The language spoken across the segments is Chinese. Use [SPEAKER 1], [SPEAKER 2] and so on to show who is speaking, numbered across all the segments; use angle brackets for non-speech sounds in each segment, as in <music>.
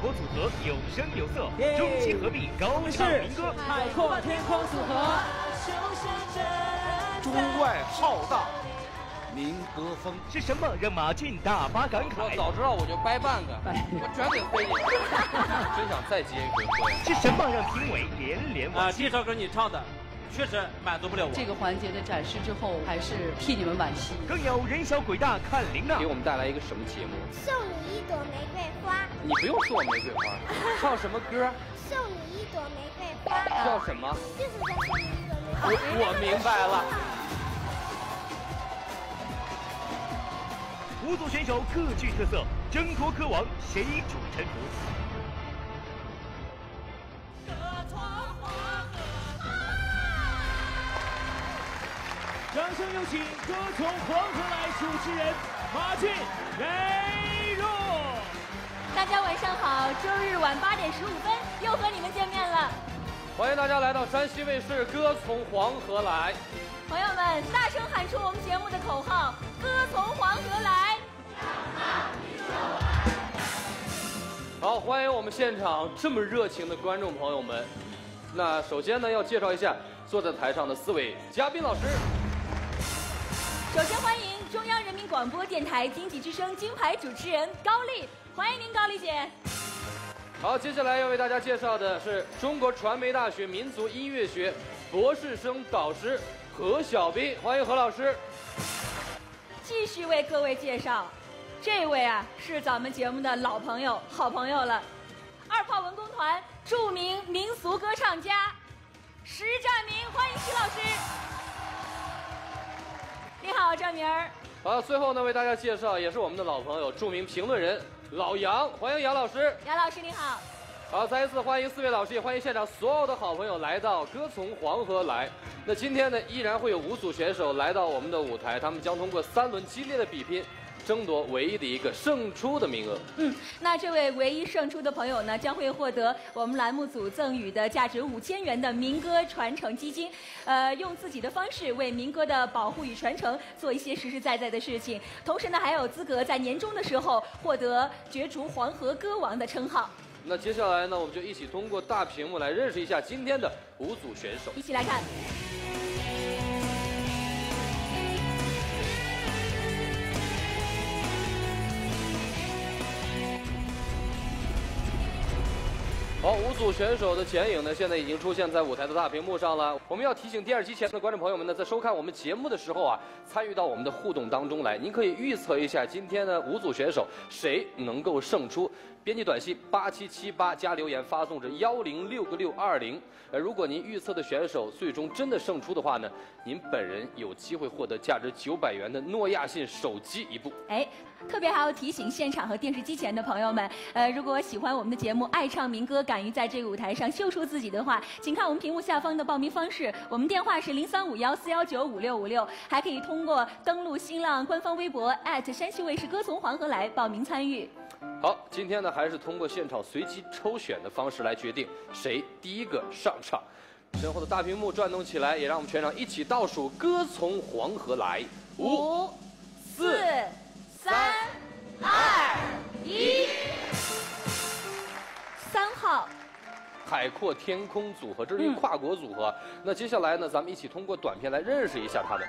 [SPEAKER 1] 国组合有声有色，中西合璧高唱民歌，
[SPEAKER 2] 海阔天空组合，
[SPEAKER 3] 中外浩大民歌风。
[SPEAKER 1] 是什么让马俊大发感慨？
[SPEAKER 4] 早知道我就掰半个，我转给飞进去。<laughs> 真想再接一回歌。
[SPEAKER 1] 是什么让评委连连惋惜？
[SPEAKER 2] 这首歌你唱的。确实满足不了我。
[SPEAKER 5] 这个环节的展示之后，还是替你们惋惜。
[SPEAKER 1] 更有人小鬼大看琳娜，
[SPEAKER 4] 给我们带来一个什么节目？
[SPEAKER 6] 送你一朵玫瑰花。
[SPEAKER 4] 你不用送我玫瑰花，唱什么歌？
[SPEAKER 6] 送你一朵玫瑰花。
[SPEAKER 4] 叫什么？
[SPEAKER 6] 就是在送你一朵玫瑰花。
[SPEAKER 4] 我明白了。
[SPEAKER 1] 五组选手各具特色，争夺歌王，谁主沉浮？
[SPEAKER 2] 掌声有请歌从黄河来主持人马俊。
[SPEAKER 7] 大家晚上好，周日晚八点十五分又和你们见面了。
[SPEAKER 4] 欢迎大家来到山西卫视《歌从黄河来》。
[SPEAKER 7] 朋友们，大声喊出我们节目的口号：歌从黄河来。
[SPEAKER 4] 好，欢迎我们现场这么热情的观众朋友们。那首先呢，要介绍一下坐在台上的四位嘉宾老师。
[SPEAKER 7] 首先欢迎中央人民广播电台经济之声金牌主持人高丽，欢迎您高丽姐。
[SPEAKER 4] 好，接下来要为大家介绍的是中国传媒大学民族音乐学博士生导师何小斌，欢迎何老师。
[SPEAKER 7] 继续为各位介绍，这位啊是咱们节目的老朋友、好朋友了，二炮文工团著名民俗歌唱家石占明，欢迎石老师。你好，占明儿。
[SPEAKER 4] 好，最后呢，为大家介绍也是我们的老朋友，著名评论人老杨，欢迎杨老师。
[SPEAKER 7] 杨老师你好。
[SPEAKER 4] 好，再一次欢迎四位老师，也欢迎现场所有的好朋友来到《歌从黄河来》。那今天呢，依然会有五组选手来到我们的舞台，他们将通过三轮激烈的比拼。争夺唯一的一个胜出的名额。
[SPEAKER 7] 嗯，那这位唯一胜出的朋友呢，将会获得我们栏目组赠予的价值五千元的民歌传承基金。呃，用自己的方式为民歌的保护与传承做一些实实在在的事情，同时呢，还有资格在年终的时候获得角逐黄河歌王的称号。
[SPEAKER 4] 那接下来呢，我们就一起通过大屏幕来认识一下今天的五组选手。
[SPEAKER 7] 一起来看。
[SPEAKER 4] 好，五组选手的剪影呢，现在已经出现在舞台的大屏幕上了。我们要提醒电视机前的观众朋友们呢，在收看我们节目的时候啊，参与到我们的互动当中来。您可以预测一下今天的五组选手谁能够胜出。编辑短信八七七八加留言发送至幺零六个六二零。呃，如果您预测的选手最终真的胜出的话呢，您本人有机会获得价值九百元的诺亚信手机一部。
[SPEAKER 7] 哎，特别还要提醒现场和电视机前的朋友们，呃，如果喜欢我们的节目，爱唱民歌，敢于在这个舞台上秀出自己的话，请看我们屏幕下方的报名方式，我们电话是零三五幺四幺九五六五六，还可以通过登录新浪官方微博山西卫视歌从黄河来报名参与。
[SPEAKER 4] 好，今天呢还是通过现场随机抽选的方式来决定谁第一个上场。身后的大屏幕转动起来，也让我们全场一起倒数“歌从黄河来”。
[SPEAKER 7] 五、四、三、二、一。三号，
[SPEAKER 4] 海阔天空组合，这是一个跨国组合。那接下来呢，咱们一起通过短片来认识一下他们。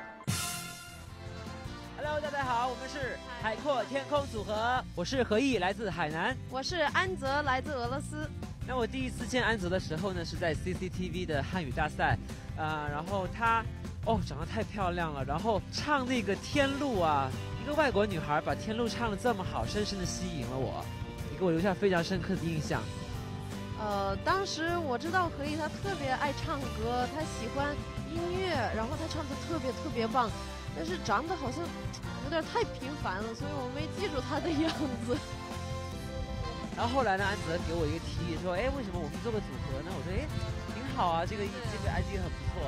[SPEAKER 2] Hello，大家好，我们是海阔天空组合，我是何毅，来自海南，
[SPEAKER 8] 我是安泽，来自俄罗斯。
[SPEAKER 2] 那我第一次见安泽的时候呢，是在 CCTV 的汉语大赛，啊，然后她，哦，长得太漂亮了，然后唱那个《天路》啊，一个外国女孩把《天路》唱的这么好，深深的吸引了我，你给我留下非常深刻的印象。
[SPEAKER 8] 呃，当时我知道何毅他特别爱唱歌，他喜欢音乐，然后他唱的特别特别棒。但是长得好像有点太频繁了，所以我没记住他的样子。<laughs>
[SPEAKER 2] 然后后来呢，安泽给我一个提议，说：“哎，为什么我们做个组合呢？”我说：“哎，挺好啊，这个这个 idea 很不错。”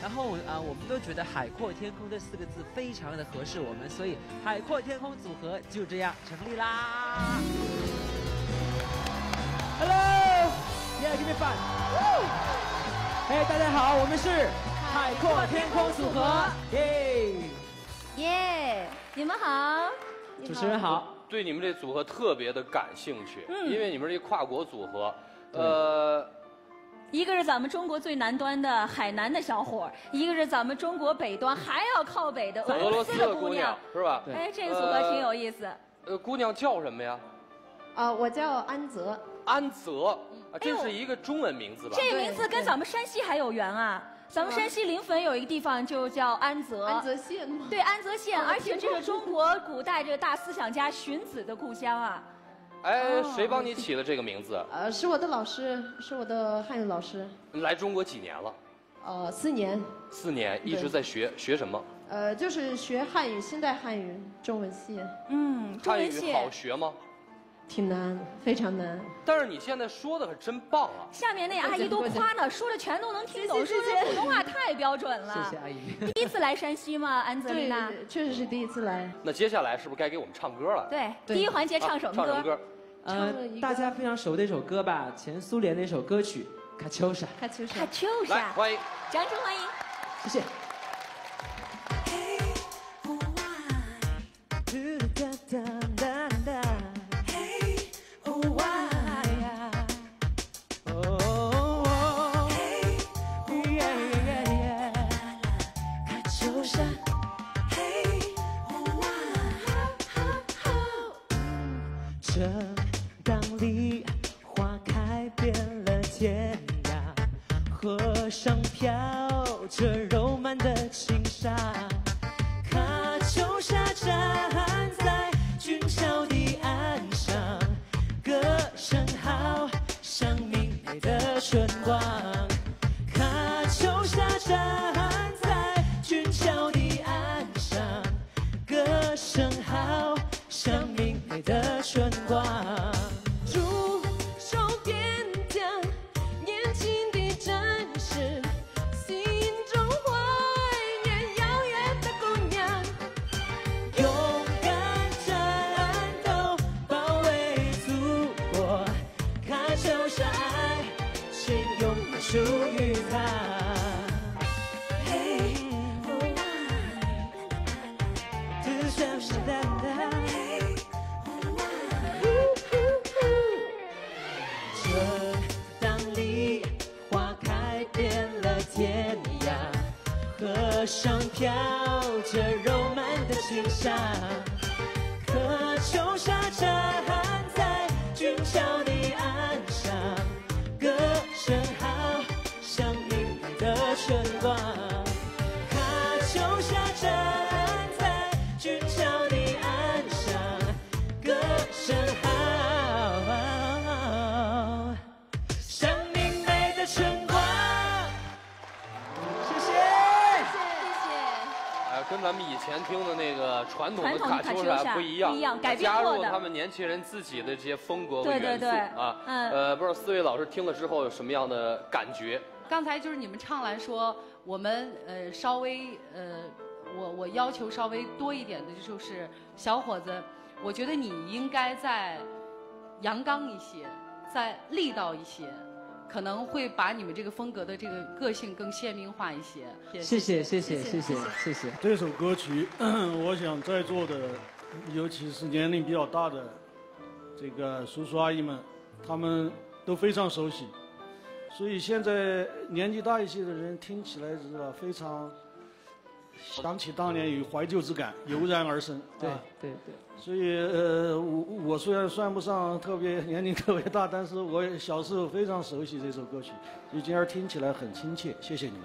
[SPEAKER 2] 然后啊，我们都觉得“海阔天空”这四个字非常的合适我们，所以“海阔天空”组合就这样成立啦。Hello，yeah，give me fun。哎，大家好，我们是。海阔天空组合，耶
[SPEAKER 7] 耶！你们好，
[SPEAKER 2] 主持人好，
[SPEAKER 4] 对你们这组合特别的感兴趣，
[SPEAKER 7] 嗯
[SPEAKER 4] 因为你们是一跨国组合，呃，
[SPEAKER 7] 一个是咱们中国最南端的海南的小伙儿，一个是咱们中国北端还要靠北的
[SPEAKER 4] 俄罗
[SPEAKER 7] 罗
[SPEAKER 4] 斯
[SPEAKER 7] 斯的姑
[SPEAKER 4] 娘
[SPEAKER 7] 娘。
[SPEAKER 4] 是吧？
[SPEAKER 7] 哎，这个组合挺有意思。
[SPEAKER 4] 呃，姑娘叫什么呀？
[SPEAKER 8] 啊，我叫安泽，
[SPEAKER 4] 安泽，啊，这是一个中文名字吧？
[SPEAKER 7] 这个名字跟咱们山西还有缘啊！咱们山西临汾有一个地方就叫安泽，
[SPEAKER 8] 安泽县吗？
[SPEAKER 7] 对安泽县，
[SPEAKER 8] 哦
[SPEAKER 7] 而且这是中国古代这个大思想家荀子的故乡啊。
[SPEAKER 4] 哎，
[SPEAKER 7] 哦
[SPEAKER 4] 谁帮你起的这个名字？
[SPEAKER 8] 呃，是我的老师，是我的汉语老师，
[SPEAKER 4] 你来中国几年了？
[SPEAKER 8] 呃，四年，
[SPEAKER 4] 四年，一直在学学什么？
[SPEAKER 8] 呃，就是学汉语，现代汉语中文系，
[SPEAKER 7] 嗯，中
[SPEAKER 4] 汉语
[SPEAKER 7] 文系。
[SPEAKER 4] 好学吗？
[SPEAKER 8] 挺难，非常难。
[SPEAKER 4] 但是你现在说的可真棒啊！
[SPEAKER 7] 下面那阿姨都夸呢，说的全都能听懂，说的普通话太标准了。
[SPEAKER 9] 谢谢阿姨。
[SPEAKER 7] 第一次来山西吗？安泽丽娜？，
[SPEAKER 8] 确实是第一次来。
[SPEAKER 4] 那接下来是不是该给我们唱歌了？
[SPEAKER 7] 对，
[SPEAKER 8] 对
[SPEAKER 7] 第一环节唱什么歌？
[SPEAKER 4] 啊唱什么歌？
[SPEAKER 8] 唱了一
[SPEAKER 9] 大家非常熟的一首歌吧，前苏联的一首歌曲《卡秋莎》，
[SPEAKER 8] 卡秋莎
[SPEAKER 7] 卡，秋
[SPEAKER 4] 来，
[SPEAKER 7] 莎，
[SPEAKER 4] 欢迎。
[SPEAKER 7] 掌声欢迎。
[SPEAKER 9] 谢谢。属于
[SPEAKER 4] 他。前听的那个传统的卡秋莎不一样，
[SPEAKER 7] 不一样改变
[SPEAKER 4] 加入他们年轻人自己的这些风格和
[SPEAKER 7] 对对
[SPEAKER 4] 元素
[SPEAKER 7] 对
[SPEAKER 4] 啊。
[SPEAKER 7] 嗯
[SPEAKER 4] 呃，不知道四位老师听了之后有什么样的感觉？
[SPEAKER 5] 刚才就是你们唱来说，我们呃稍微呃，我我要求稍微多一点的就是小伙子，我觉得你应该再阳刚一些，再力道一些，可能会把你们这个风格的这个个性更鲜明化一些。
[SPEAKER 9] 谢谢谢谢谢谢谢谢。
[SPEAKER 10] 这首歌曲，<clears throat> 我想在座的，尤其是年龄比较大的这个叔叔阿姨们，他们都非常熟悉，所以现在年纪大一些的人听起来是吧，非常想起当年与怀旧之感油然而生。
[SPEAKER 9] 对
[SPEAKER 10] 啊
[SPEAKER 9] 对对。
[SPEAKER 10] 所以呃，我我虽然算不上特别年龄特别大，但是我小时候非常熟悉这首歌曲，所以今天听起来很亲切。谢谢你们。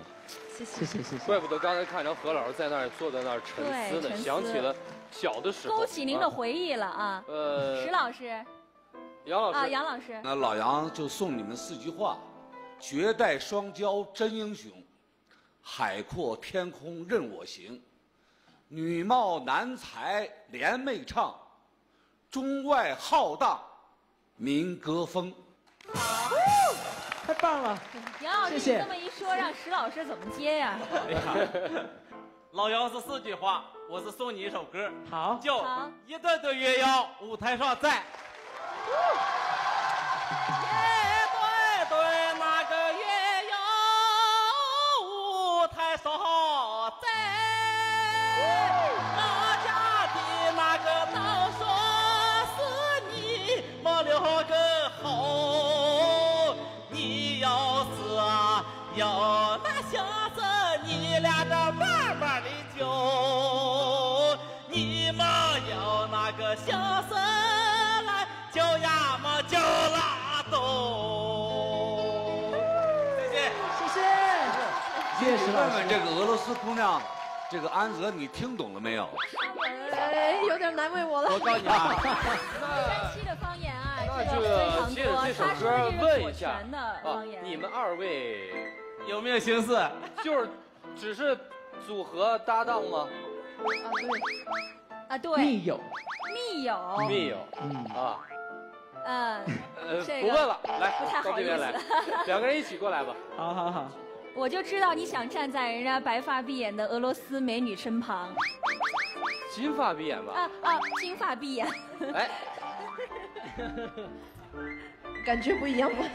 [SPEAKER 9] 谢谢谢谢。
[SPEAKER 4] 怪不得刚才看着何老师在那儿坐在那儿沉思呢，
[SPEAKER 7] 思
[SPEAKER 4] 想起了小的时候。
[SPEAKER 7] 勾起您的
[SPEAKER 4] 啊
[SPEAKER 7] 回忆了啊！
[SPEAKER 4] 呃
[SPEAKER 7] 石老师
[SPEAKER 4] 杨老师
[SPEAKER 7] 啊，杨老师，
[SPEAKER 3] 那老杨就送你们四句话：绝代双骄真英雄，海阔天空任我行，女貌男才联袂唱，中外浩荡民歌风。
[SPEAKER 9] 好太棒了！
[SPEAKER 7] 杨老师，
[SPEAKER 9] 谢谢
[SPEAKER 7] 你这么一说，让石老师怎么接呀？
[SPEAKER 11] 哎 <laughs> 呀老杨是四句话，我是送你一首歌，
[SPEAKER 9] 好，
[SPEAKER 11] 叫
[SPEAKER 7] 好《
[SPEAKER 11] 一段段鸳鸯舞台上在》。<laughs> 一
[SPEAKER 12] 这个
[SPEAKER 3] 俄罗斯姑娘，这个安泽，你听懂了没有？
[SPEAKER 8] 哎，有点难为我了。
[SPEAKER 4] 我告诉你啊，
[SPEAKER 7] 山西的方言啊，
[SPEAKER 4] 那
[SPEAKER 7] 这个非常
[SPEAKER 4] 这借。这首歌问一下啊
[SPEAKER 7] 方言。，
[SPEAKER 4] 你们二位
[SPEAKER 12] 有没有心思？
[SPEAKER 4] 就是只是组合搭档吗？
[SPEAKER 7] 啊，对，啊对
[SPEAKER 13] 密友，
[SPEAKER 7] 密友，
[SPEAKER 4] 密友
[SPEAKER 13] 嗯，
[SPEAKER 4] 啊，
[SPEAKER 7] 嗯，
[SPEAKER 4] 呃，不问了，来到这边来，两个人一起过来吧。
[SPEAKER 13] 好好好。
[SPEAKER 7] 我就知道你想站在人家白发碧眼的俄罗斯美女身旁。
[SPEAKER 4] 金发碧眼吧？
[SPEAKER 7] 啊啊，金发碧眼。
[SPEAKER 4] 哎，<laughs>
[SPEAKER 8] 感觉不一样吗？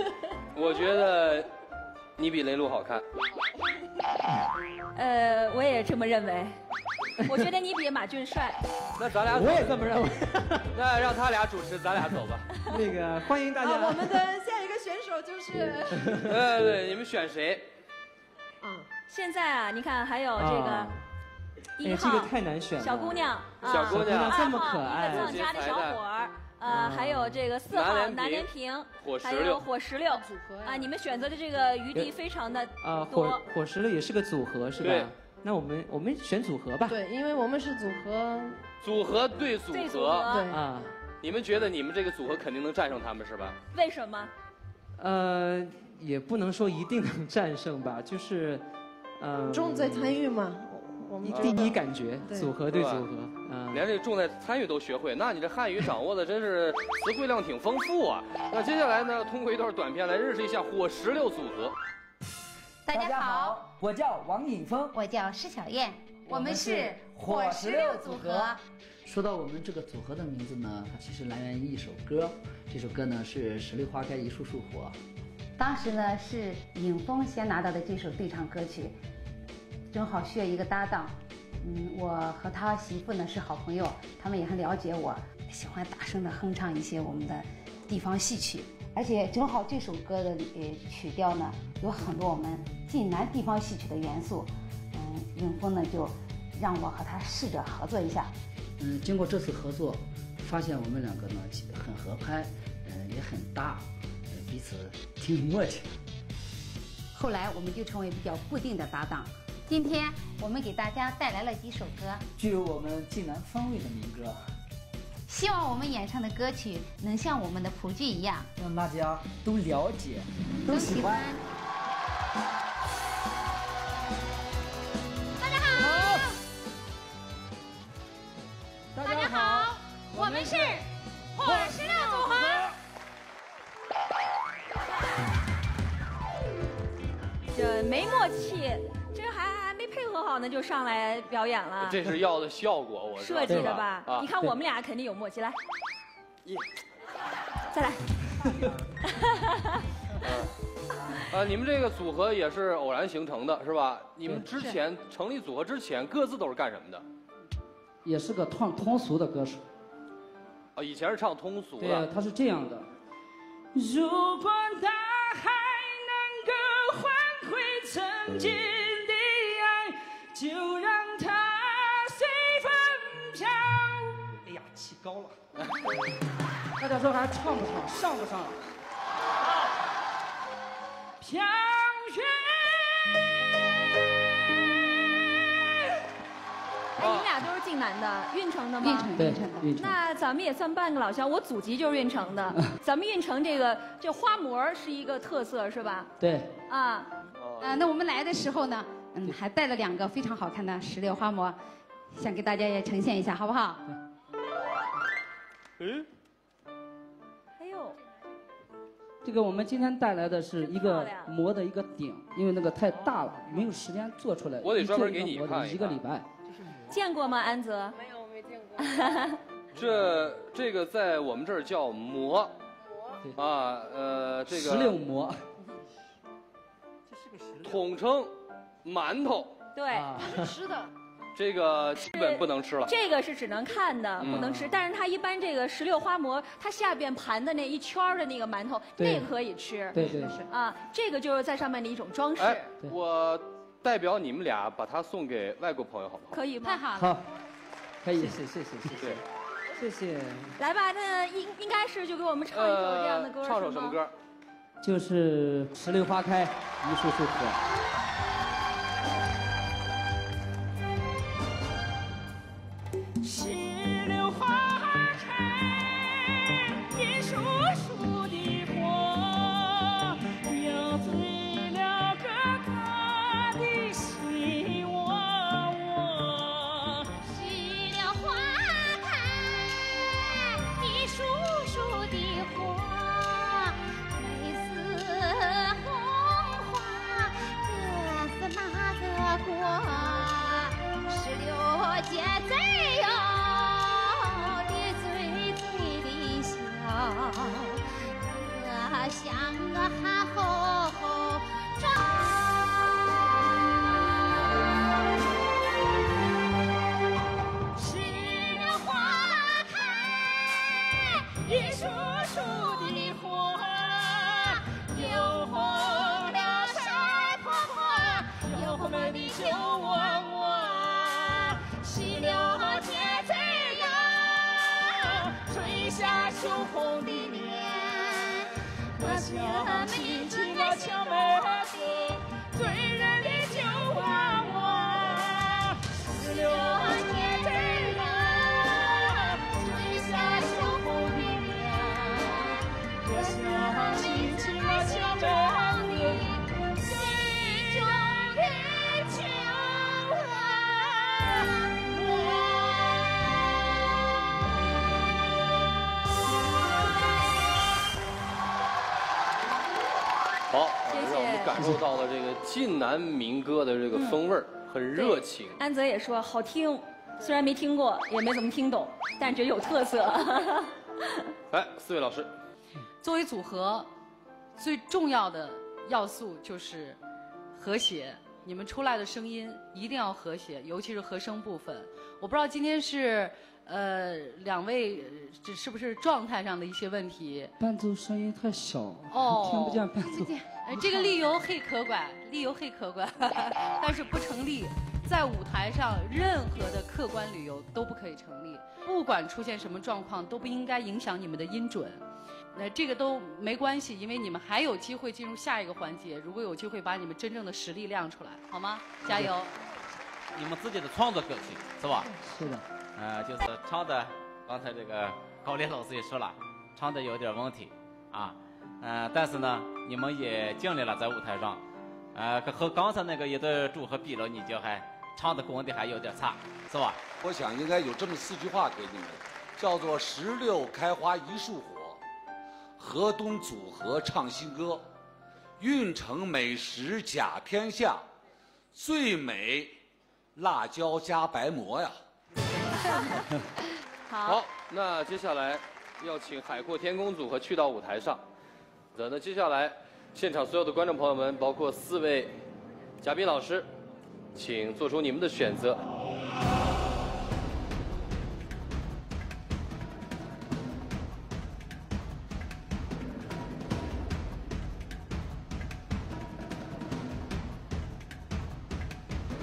[SPEAKER 8] <laughs>
[SPEAKER 4] 我觉得你比雷露好看。
[SPEAKER 7] 呃，我也这么认为。我觉得你比马俊帅。<laughs>
[SPEAKER 4] 那咱俩
[SPEAKER 13] 我也这么认为。
[SPEAKER 4] 那让他俩主持，咱俩走吧。
[SPEAKER 13] 那个欢迎大家。
[SPEAKER 8] 啊，我们的选手就是，<laughs>
[SPEAKER 4] 呃，对，你们选谁？
[SPEAKER 8] 啊，
[SPEAKER 7] 现在啊，你看还有这个
[SPEAKER 13] 哎，这个
[SPEAKER 7] 号
[SPEAKER 13] 太难选了。
[SPEAKER 7] 小姑娘，啊
[SPEAKER 4] 小姑娘。
[SPEAKER 13] 这么
[SPEAKER 7] 二号
[SPEAKER 13] 可爱。
[SPEAKER 7] 一个藏家的小伙儿，呃，还有这个四号
[SPEAKER 4] 南连平
[SPEAKER 7] 平，
[SPEAKER 4] 火石
[SPEAKER 7] 还有火石榴
[SPEAKER 8] 组合
[SPEAKER 7] 啊，你们选择的这个余地非常的
[SPEAKER 13] 啊，
[SPEAKER 7] 多
[SPEAKER 13] 火火石榴也是个组合是
[SPEAKER 4] 对。
[SPEAKER 13] 吧？那我们我们选组合吧。
[SPEAKER 8] 对，因为我们是组合，
[SPEAKER 4] 组合对组合，
[SPEAKER 7] 合，
[SPEAKER 8] 对，
[SPEAKER 13] 啊，
[SPEAKER 4] 你们觉得你们这个组合肯定能战胜他们是吧？
[SPEAKER 7] 为什么？
[SPEAKER 13] 呃，也不能说一定能战胜吧，就是，呃，
[SPEAKER 8] 重在参与嘛，我们
[SPEAKER 13] 第一感觉，
[SPEAKER 8] 对
[SPEAKER 13] 组合对组合，嗯，
[SPEAKER 4] 连这重在参与都学会，那你这汉语掌握的真是词汇量挺丰富啊。那接下来呢，通过一段短片来认识一下火石榴组合。
[SPEAKER 14] 大家好，
[SPEAKER 15] 我叫王颖峰，
[SPEAKER 14] 我叫施小燕，我们是
[SPEAKER 15] 火石榴组合。
[SPEAKER 16] 说到我们这个组合的名字呢，它其实来源于一首歌，这首歌呢是《十里花开一树树火》。
[SPEAKER 14] 当时呢是尹峰先拿到的这首对唱歌曲，正好需要一个搭档。嗯，我和他媳妇呢是好朋友，他们也很了解我，喜欢大声的哼唱一些我们的地方戏曲，而且正好这首歌的呃曲调呢有很多我们晋南地方戏曲的元素。嗯，尹峰呢就让我和他试着合作一下。
[SPEAKER 16] 嗯，经过这次合作，发现我们两个呢很合拍，呃也很搭，呃彼此挺默契。
[SPEAKER 14] 后来我们就成为比较固定的搭档。今天我们给大家带来了几首歌，
[SPEAKER 16] 具有我们济南风味的民歌，
[SPEAKER 14] 希望我们演唱的歌曲能像我们的谱剧一样，
[SPEAKER 16] 让大家都了解，都喜欢。
[SPEAKER 14] 是火石榴组合。
[SPEAKER 7] 这没默契，这还还没配合好呢，就上来表演了。
[SPEAKER 4] 这是要的效果，我
[SPEAKER 7] 设计的吧？
[SPEAKER 4] 啊
[SPEAKER 7] 你看我们俩肯定有默契，来，再来。
[SPEAKER 4] 呃，<laughs> 你们这个组合也是偶然形成的，是吧？你们之前成立组合之前，各自都是干什么的？
[SPEAKER 16] 也是个通通俗的歌手。
[SPEAKER 4] 啊，以前是唱通俗的对
[SPEAKER 16] 他是这样的。
[SPEAKER 12] 如果大海能够换回曾经的爱，就让它随风飘。哎呀，起高了。<laughs>
[SPEAKER 16] 大家说还唱不唱？上不上？
[SPEAKER 12] 飘远。
[SPEAKER 7] 哎，你们俩都是晋南的，运城的吗？
[SPEAKER 14] 运城
[SPEAKER 16] 对
[SPEAKER 14] 运城的
[SPEAKER 16] 运城
[SPEAKER 7] 那咱们也算半个老乡，我祖籍就是运城的。<laughs> 咱们运城这个这花馍是一个特色，是吧？
[SPEAKER 16] 对，
[SPEAKER 7] 啊，
[SPEAKER 14] 呃，那我们来的时候呢，嗯，还带了两个非常好看的石榴花馍，想给大家也呈现一下，好不好？
[SPEAKER 4] 嗯，
[SPEAKER 7] 哎呦
[SPEAKER 16] 这个我们今天带来的是一个馍的一个顶，因为那个太大了，没有时间做出来。
[SPEAKER 4] 我得
[SPEAKER 16] 一
[SPEAKER 4] 专门给
[SPEAKER 16] 做一个馍得
[SPEAKER 4] 你看一看
[SPEAKER 16] 一个礼拜。
[SPEAKER 7] 见过吗？安泽？
[SPEAKER 8] 没有没见过。<laughs>
[SPEAKER 4] 这这个在我们这儿叫馍，
[SPEAKER 16] 馍
[SPEAKER 4] 啊，呃，这个
[SPEAKER 16] 石榴馍。
[SPEAKER 4] 这是个石榴统称馒头。
[SPEAKER 7] 对，
[SPEAKER 16] 啊，
[SPEAKER 8] 吃的，
[SPEAKER 4] 这个基本不能吃了。
[SPEAKER 7] 这个是只能看的，
[SPEAKER 4] 嗯
[SPEAKER 7] 不能吃。但是它一般这个石榴花馍，它下边盘的那一圈的那个馒头，
[SPEAKER 17] 对
[SPEAKER 7] 那可以吃。
[SPEAKER 17] 对对
[SPEAKER 7] 是啊，这个就是在上面的一种装饰。
[SPEAKER 4] 哎，我代表你们俩把它送给外国朋友，好不好？
[SPEAKER 7] 可以吗？太好
[SPEAKER 17] 好，可以。
[SPEAKER 9] 谢谢谢谢谢
[SPEAKER 4] 谢，
[SPEAKER 9] 谢谢。
[SPEAKER 7] 来吧，那应应该是就给我们唱一首这样的歌，
[SPEAKER 4] 呃唱首什么歌？
[SPEAKER 17] 就是石榴花开，一树树火。
[SPEAKER 4] 感受到了这个晋南民歌的这个风味儿，很热情。
[SPEAKER 7] 安泽也说好听，虽然没听过，也没怎么听懂，但觉得有特色。
[SPEAKER 4] 来，<laughs> 四位老师，
[SPEAKER 5] 作为组合，最重要的要素就是和谐。你们出来的声音一定要和谐，尤其是和声部分。我不知道今天是呃两位呃这是不是状态上的一些问题？
[SPEAKER 17] 伴奏声音太小，
[SPEAKER 5] 哦
[SPEAKER 17] 听不见伴奏。
[SPEAKER 5] 呃，这个理由很可观，理由很可观，<laughs> 但是不成立。在舞台上，任何的客观理由都不可以成立。不管出现什么状况，都不应该影响你们的音准。那这个都没关系，因为你们还有机会进入下一个环节。如果有机会把你们真正的实力亮出来，好吗？加油！
[SPEAKER 18] 你们自己的创作歌曲是吧？
[SPEAKER 17] 是的。
[SPEAKER 18] 呃，就是唱的，刚才这个高烈老师也说了，唱的有点问题啊，呃，但是呢，你们也尽力了在舞台上，呃，和刚才那个一对组合比了，你就还唱的功底还有点差，是吧？
[SPEAKER 3] 我想应该有这么四句话给你们，叫做“石榴开花一树火，河东组合唱新歌，运城美食甲天下，最美辣椒加白馍呀。”。<laughs>
[SPEAKER 4] 好，那接下来要请海阔天空组合去到舞台上。那接下来，现场所有的观众朋友们，包括四位嘉宾老师，请做出你们的选择。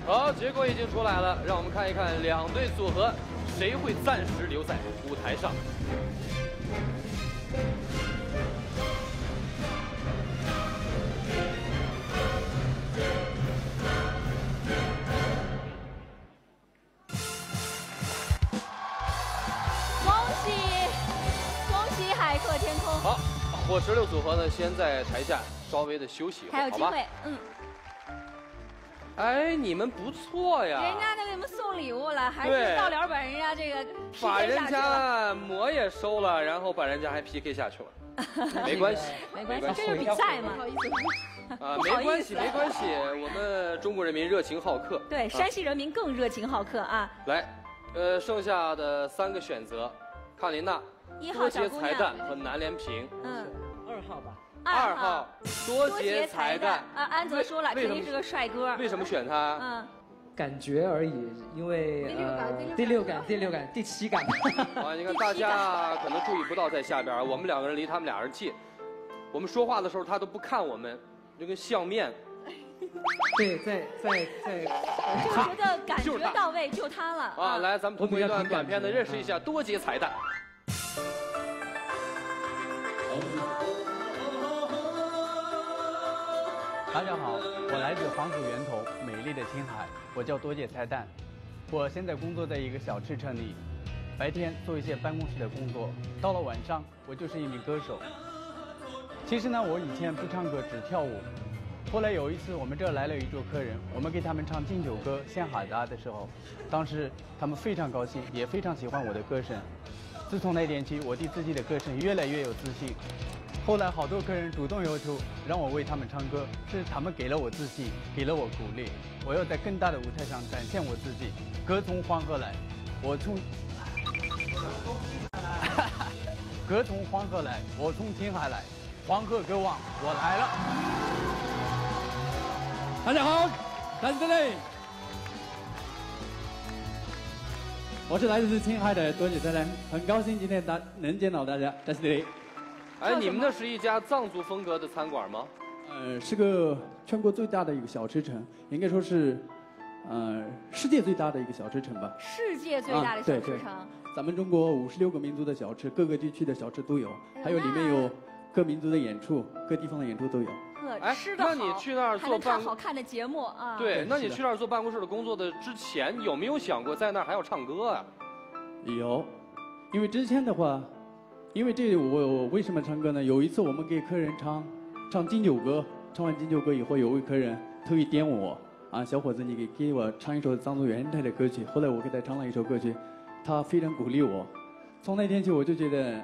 [SPEAKER 4] 好，结果已经出来了，让我们看一看两队组合谁会暂时留在舞台上。
[SPEAKER 7] 恭喜恭喜海阔天空！
[SPEAKER 4] 好，火石榴组合呢，先在台下稍微的休息一会儿，好吧？
[SPEAKER 7] 还有机会，嗯，
[SPEAKER 4] 哎，你们不错呀，
[SPEAKER 7] 人家都给你们送礼物了，还是到了把人家这个 PK
[SPEAKER 4] 把人
[SPEAKER 7] 下去了。
[SPEAKER 4] 家馍也收了，然后把人家还 PK 下去了，没关系，
[SPEAKER 7] 没关系，这就是比赛嘛。
[SPEAKER 4] 啊，
[SPEAKER 7] 不好意思
[SPEAKER 4] 没关系，没关系，我们中国人民热情好客。
[SPEAKER 7] 对，
[SPEAKER 4] 啊
[SPEAKER 7] 山西人民更热情好客啊！
[SPEAKER 4] 来，呃，剩下的三个选择，康琳娜、
[SPEAKER 7] 一号小姑娘
[SPEAKER 4] 彩蛋和南连平。
[SPEAKER 7] 嗯，
[SPEAKER 9] 二号吧。
[SPEAKER 4] 二号多
[SPEAKER 7] 多
[SPEAKER 4] 节
[SPEAKER 7] 节
[SPEAKER 4] 彩蛋
[SPEAKER 7] 啊，安泽说了，肯定是个帅哥。
[SPEAKER 4] 为什么选他？
[SPEAKER 7] 嗯，
[SPEAKER 13] 感觉而已，因为呃第六感、第六感、第七感。<laughs>
[SPEAKER 4] 啊，你看大家可能注意不到在下边儿，我们两个人离他们俩人近，我们说话的时候他都不看我们，就跟相面。<laughs>
[SPEAKER 13] 对，在在在。
[SPEAKER 7] 就觉得感觉到位，就他了。
[SPEAKER 4] 啊，来，咱们通过一段短片呢，认识一下多杰彩蛋。
[SPEAKER 19] 大家好，我来自黄土源头美丽的青海，我叫多姐菜蛋。我现在工作在一个小吃城里，白天做一些办公室的工作，到了晚上我就是一名歌手。其实呢，我以前不唱歌，只跳舞。后来有一次，我们这儿来了一桌客人，我们给他们唱敬酒歌《献哈达》的时候，当时他们非常高兴，也非常喜欢我的歌声。自从那天起，我对自己的歌声越来越有自信。后来好多客人主动要求让我为他们唱歌，是他们给了我自信，给了我鼓励。我要在更大的舞台上展现我自己。歌从黄河来，我从 <laughs> 歌从黄河来，我从青海来，黄河歌王我来了。
[SPEAKER 20] 大家好，在这里，我是来自青海的多姐菜蛋，很高兴今天大能见到大家，在这里。
[SPEAKER 4] 哎，你们那是一家藏族风格的餐馆吗？
[SPEAKER 20] 呃，是个全国最大的一个小吃城，应该说是，呃，世界最大的一个小吃城吧。
[SPEAKER 7] 世界最大的小
[SPEAKER 20] 啊对对
[SPEAKER 7] 吃城。
[SPEAKER 20] 咱们中国五十六个民族的小吃，各个地区的小吃都有，还有里面有各民族的演出，各地方的演出都有。
[SPEAKER 7] 呵，
[SPEAKER 4] 哎
[SPEAKER 7] 吃的好，
[SPEAKER 4] 那你去那儿
[SPEAKER 7] 还能
[SPEAKER 4] 做办
[SPEAKER 7] 看好看的节目啊。
[SPEAKER 4] 对，那你去那儿做办公室的工作的之前，有没有想过在那儿还要唱歌啊？
[SPEAKER 20] 有，因为之前的话，因为这我我为什么唱歌呢？有一次我们给客人唱唱敬酒歌，唱完敬酒歌以后，有位客人特意点我啊，小伙子，你给给我唱一首藏族原态的歌曲。后来我给他唱了一首歌曲，他非常鼓励我。从那天起，我就觉得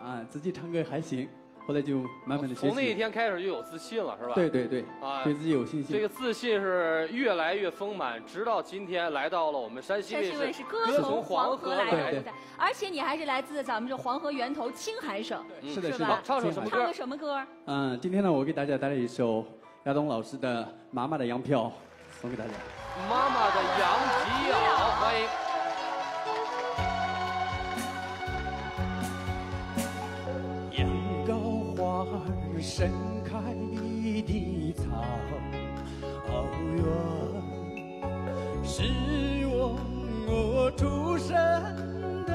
[SPEAKER 20] 啊，自己唱歌还行。后来就慢慢的。
[SPEAKER 4] 从那一天开始就有自信了，是吧？
[SPEAKER 20] 对对对，
[SPEAKER 4] 啊，
[SPEAKER 20] 对自己有信心。
[SPEAKER 4] 这个自信是越来越丰满，直到今天来到了我们山西卫视
[SPEAKER 7] 山西卫视《歌从黄河来》
[SPEAKER 4] 来
[SPEAKER 7] 的舞台，而且你还是来自咱们这黄河源头青海省，
[SPEAKER 20] 是的，是
[SPEAKER 7] 吧
[SPEAKER 20] 的。？
[SPEAKER 4] 唱首什么
[SPEAKER 7] 唱个什么歌？
[SPEAKER 20] 嗯，今天呢，我给大家带来一首亚东老师的《妈妈的羊票》，送给大家。
[SPEAKER 4] 妈妈的羊
[SPEAKER 21] 盛开的草原，是我出生的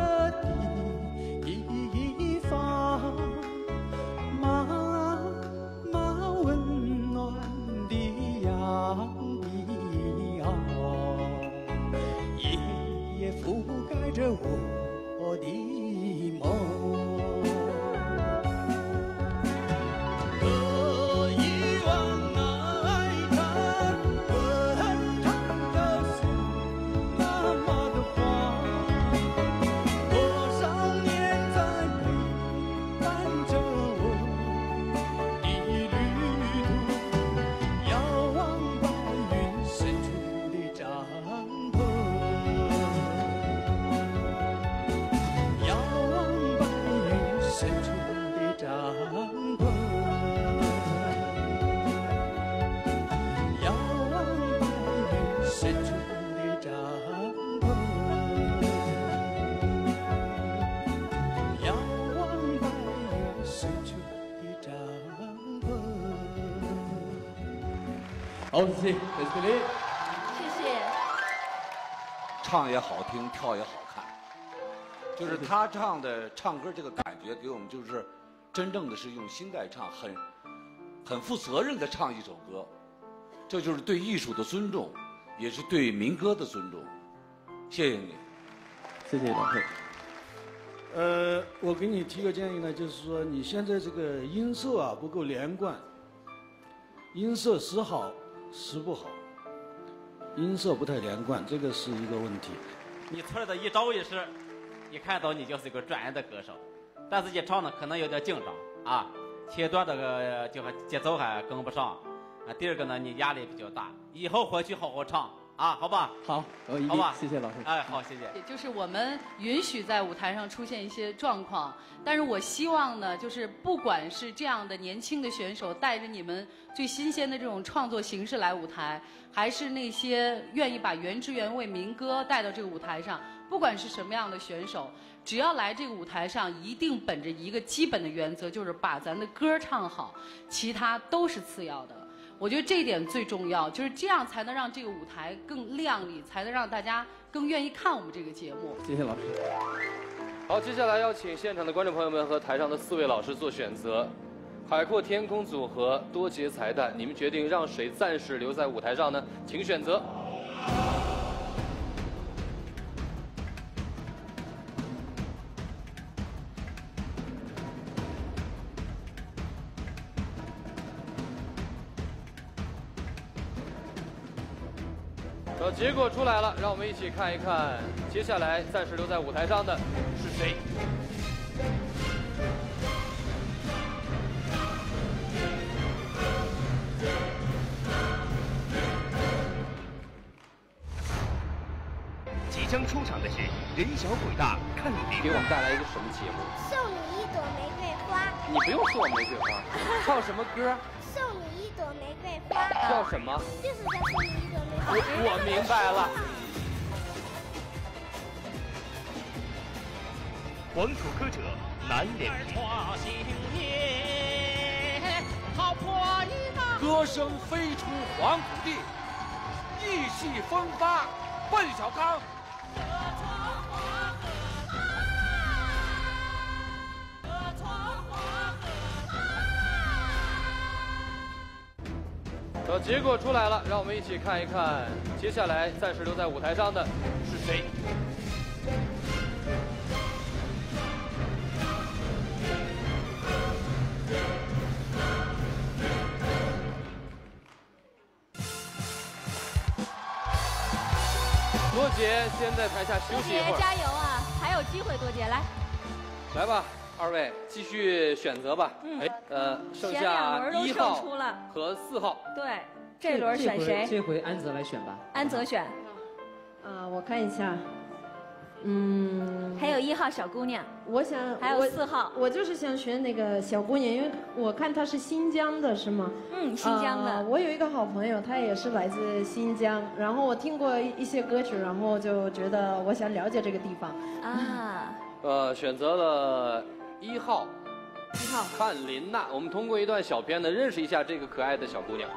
[SPEAKER 21] 地方。妈妈温暖的羊皮袄，夜夜覆盖着我
[SPEAKER 20] 好，谢谢，在这里。
[SPEAKER 7] 谢谢。
[SPEAKER 3] 唱也好听，跳也好看，就是他唱的唱歌这个感觉给我们就是真正的是用心在唱，很很负责任的唱一首歌，这就是对艺术的尊重，也是对民歌的尊重。谢谢你。
[SPEAKER 20] 谢谢老师。
[SPEAKER 10] 呃，我给你提个建议呢，就是说你现在这个音色啊不够连贯，音色时好时不好，音色不太连贯，这个是一个问题。
[SPEAKER 18] 你出来的一招一式，一看到你就是一个专业的歌手，但是一唱呢可能有点紧张啊，前段这个就节奏还跟不上，啊，第二个呢你压力比较大，以后回去好好唱啊，好吧？
[SPEAKER 20] 好，我一
[SPEAKER 18] 好吧，
[SPEAKER 20] 谢谢老师。
[SPEAKER 18] 哎，好，谢谢。
[SPEAKER 5] 也就是我们允许在舞台上出现一些状况，但是我希望呢，就是不管是这样的年轻的选手带着你们最新鲜的这种创作形式来舞台，还是那些愿意把原汁原味民歌带到这个舞台上，不管是什么样的选手，只要来这个舞台上，一定本着一个基本的原则，就是把咱的歌唱好，其他都是次要的。我觉得这一点最重要，就是这样才能让这个舞台更亮丽，才能让大家更愿意看我们这个节目。
[SPEAKER 20] 谢谢老师。
[SPEAKER 4] 好，接下来邀请现场的观众朋友们和台上的四位老师做选择。海阔天空组合多杰彩蛋，你们决定让谁暂时留在舞台上呢？请选择。结果出来了，让我们一起看一看，接下来暂时留在舞台上的是谁？
[SPEAKER 1] 即将出场的是人小鬼大，看你
[SPEAKER 4] 给我们带来一个什么节目？
[SPEAKER 6] 送你一朵玫瑰花，
[SPEAKER 4] 你不用送我玫瑰花，唱什么歌？
[SPEAKER 6] 送你一朵玫瑰花，
[SPEAKER 4] 叫什么？
[SPEAKER 6] 就是在送你一朵玫瑰花。
[SPEAKER 4] 我明白了。
[SPEAKER 1] 黄土歌者难脸皮。
[SPEAKER 3] 歌声飞出黄土地，意气风发奔小康。
[SPEAKER 4] 好，结果出来了，让我们一起看一看，接下来暂时留在舞台上的是谁？多杰先在台下休息一会儿。
[SPEAKER 7] 加油啊！还有机会，多杰来。
[SPEAKER 4] 来吧，二位继续选择吧。
[SPEAKER 7] 嗯
[SPEAKER 4] 哎，呃，剩下
[SPEAKER 7] 轮都胜
[SPEAKER 4] 一号
[SPEAKER 7] 出了
[SPEAKER 4] 和四号。
[SPEAKER 7] 对，这轮选谁？
[SPEAKER 13] 这回安泽来选吧。
[SPEAKER 7] 安泽选。
[SPEAKER 8] 啊，我看一下，嗯，
[SPEAKER 7] 还有一号小姑娘，
[SPEAKER 8] 我想
[SPEAKER 7] 还有四号
[SPEAKER 8] 我就是想选那个小姑娘，因为我看她是新疆的，是吗？
[SPEAKER 7] 嗯，新疆的
[SPEAKER 8] 啊我有一个好朋友，她也是来自新疆，然后我听过一一些歌曲，然后就觉得我想了解这个地方。
[SPEAKER 7] 啊，
[SPEAKER 4] 呃，选择了一号。
[SPEAKER 8] 一号。
[SPEAKER 4] 看林娜，我们通过一段小片呢，认识一下这个可爱的小姑娘。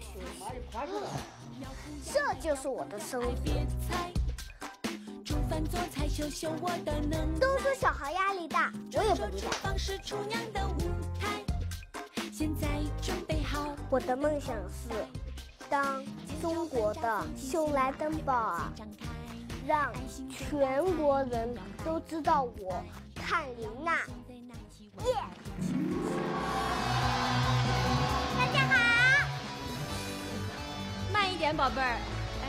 [SPEAKER 6] 学习，这就是我的生活。都说小孩压力大，我也不例外。我的梦想是当中国的秀来登堡，让全国人都知道我看琳娜。耶！
[SPEAKER 7] 点，宝贝儿。哎，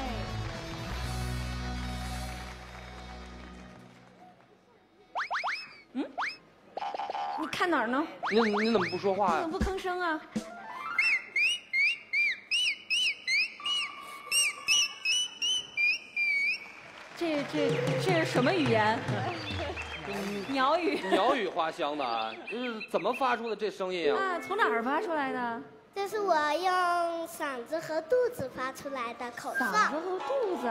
[SPEAKER 7] 嗯，你看哪儿呢？
[SPEAKER 4] 你你怎么不说话呀
[SPEAKER 7] 怎么？不吭声啊？这这这是什么语言？鸟语。<laughs>
[SPEAKER 4] 鸟语花香的啊，是怎么发出的这声音啊？
[SPEAKER 7] 啊，从哪儿发出来的？
[SPEAKER 6] 这是我用嗓子和肚子发出来的口哨。
[SPEAKER 7] 嗓子和肚子，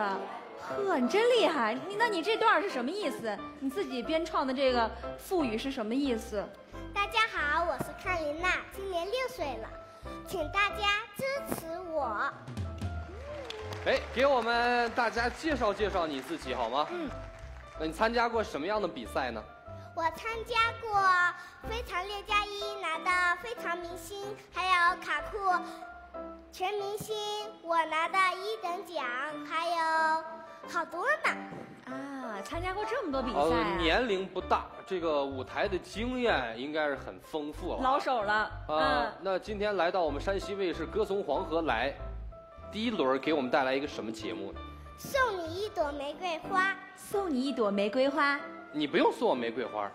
[SPEAKER 7] 呵，你真厉害！你那你这段是什么意思？你自己编创的这个腹语是什么意思？
[SPEAKER 6] 大家好，我是康琳娜，今年六岁了，请大家支持我。
[SPEAKER 4] 哎，给我们大家介绍介绍你自己好吗？嗯。那你参加过什么样的比赛呢？
[SPEAKER 6] 我参加过《非常六加一》，拿到非常明星，还有卡酷全明星，我拿到一等奖，还有
[SPEAKER 7] 好多呢。
[SPEAKER 6] 啊，参加过这么多比赛
[SPEAKER 4] 年龄不大，这个舞台的经验应该是很丰富了。
[SPEAKER 6] 老手了。
[SPEAKER 4] 啊、
[SPEAKER 6] 嗯，
[SPEAKER 4] 那今天来到我们山西卫视《歌颂黄河》来，第一轮给我们带来一个什么节目呢？
[SPEAKER 7] 送你一朵玫瑰花，
[SPEAKER 6] 送你一朵玫瑰花。
[SPEAKER 4] 你不用送我玫瑰花，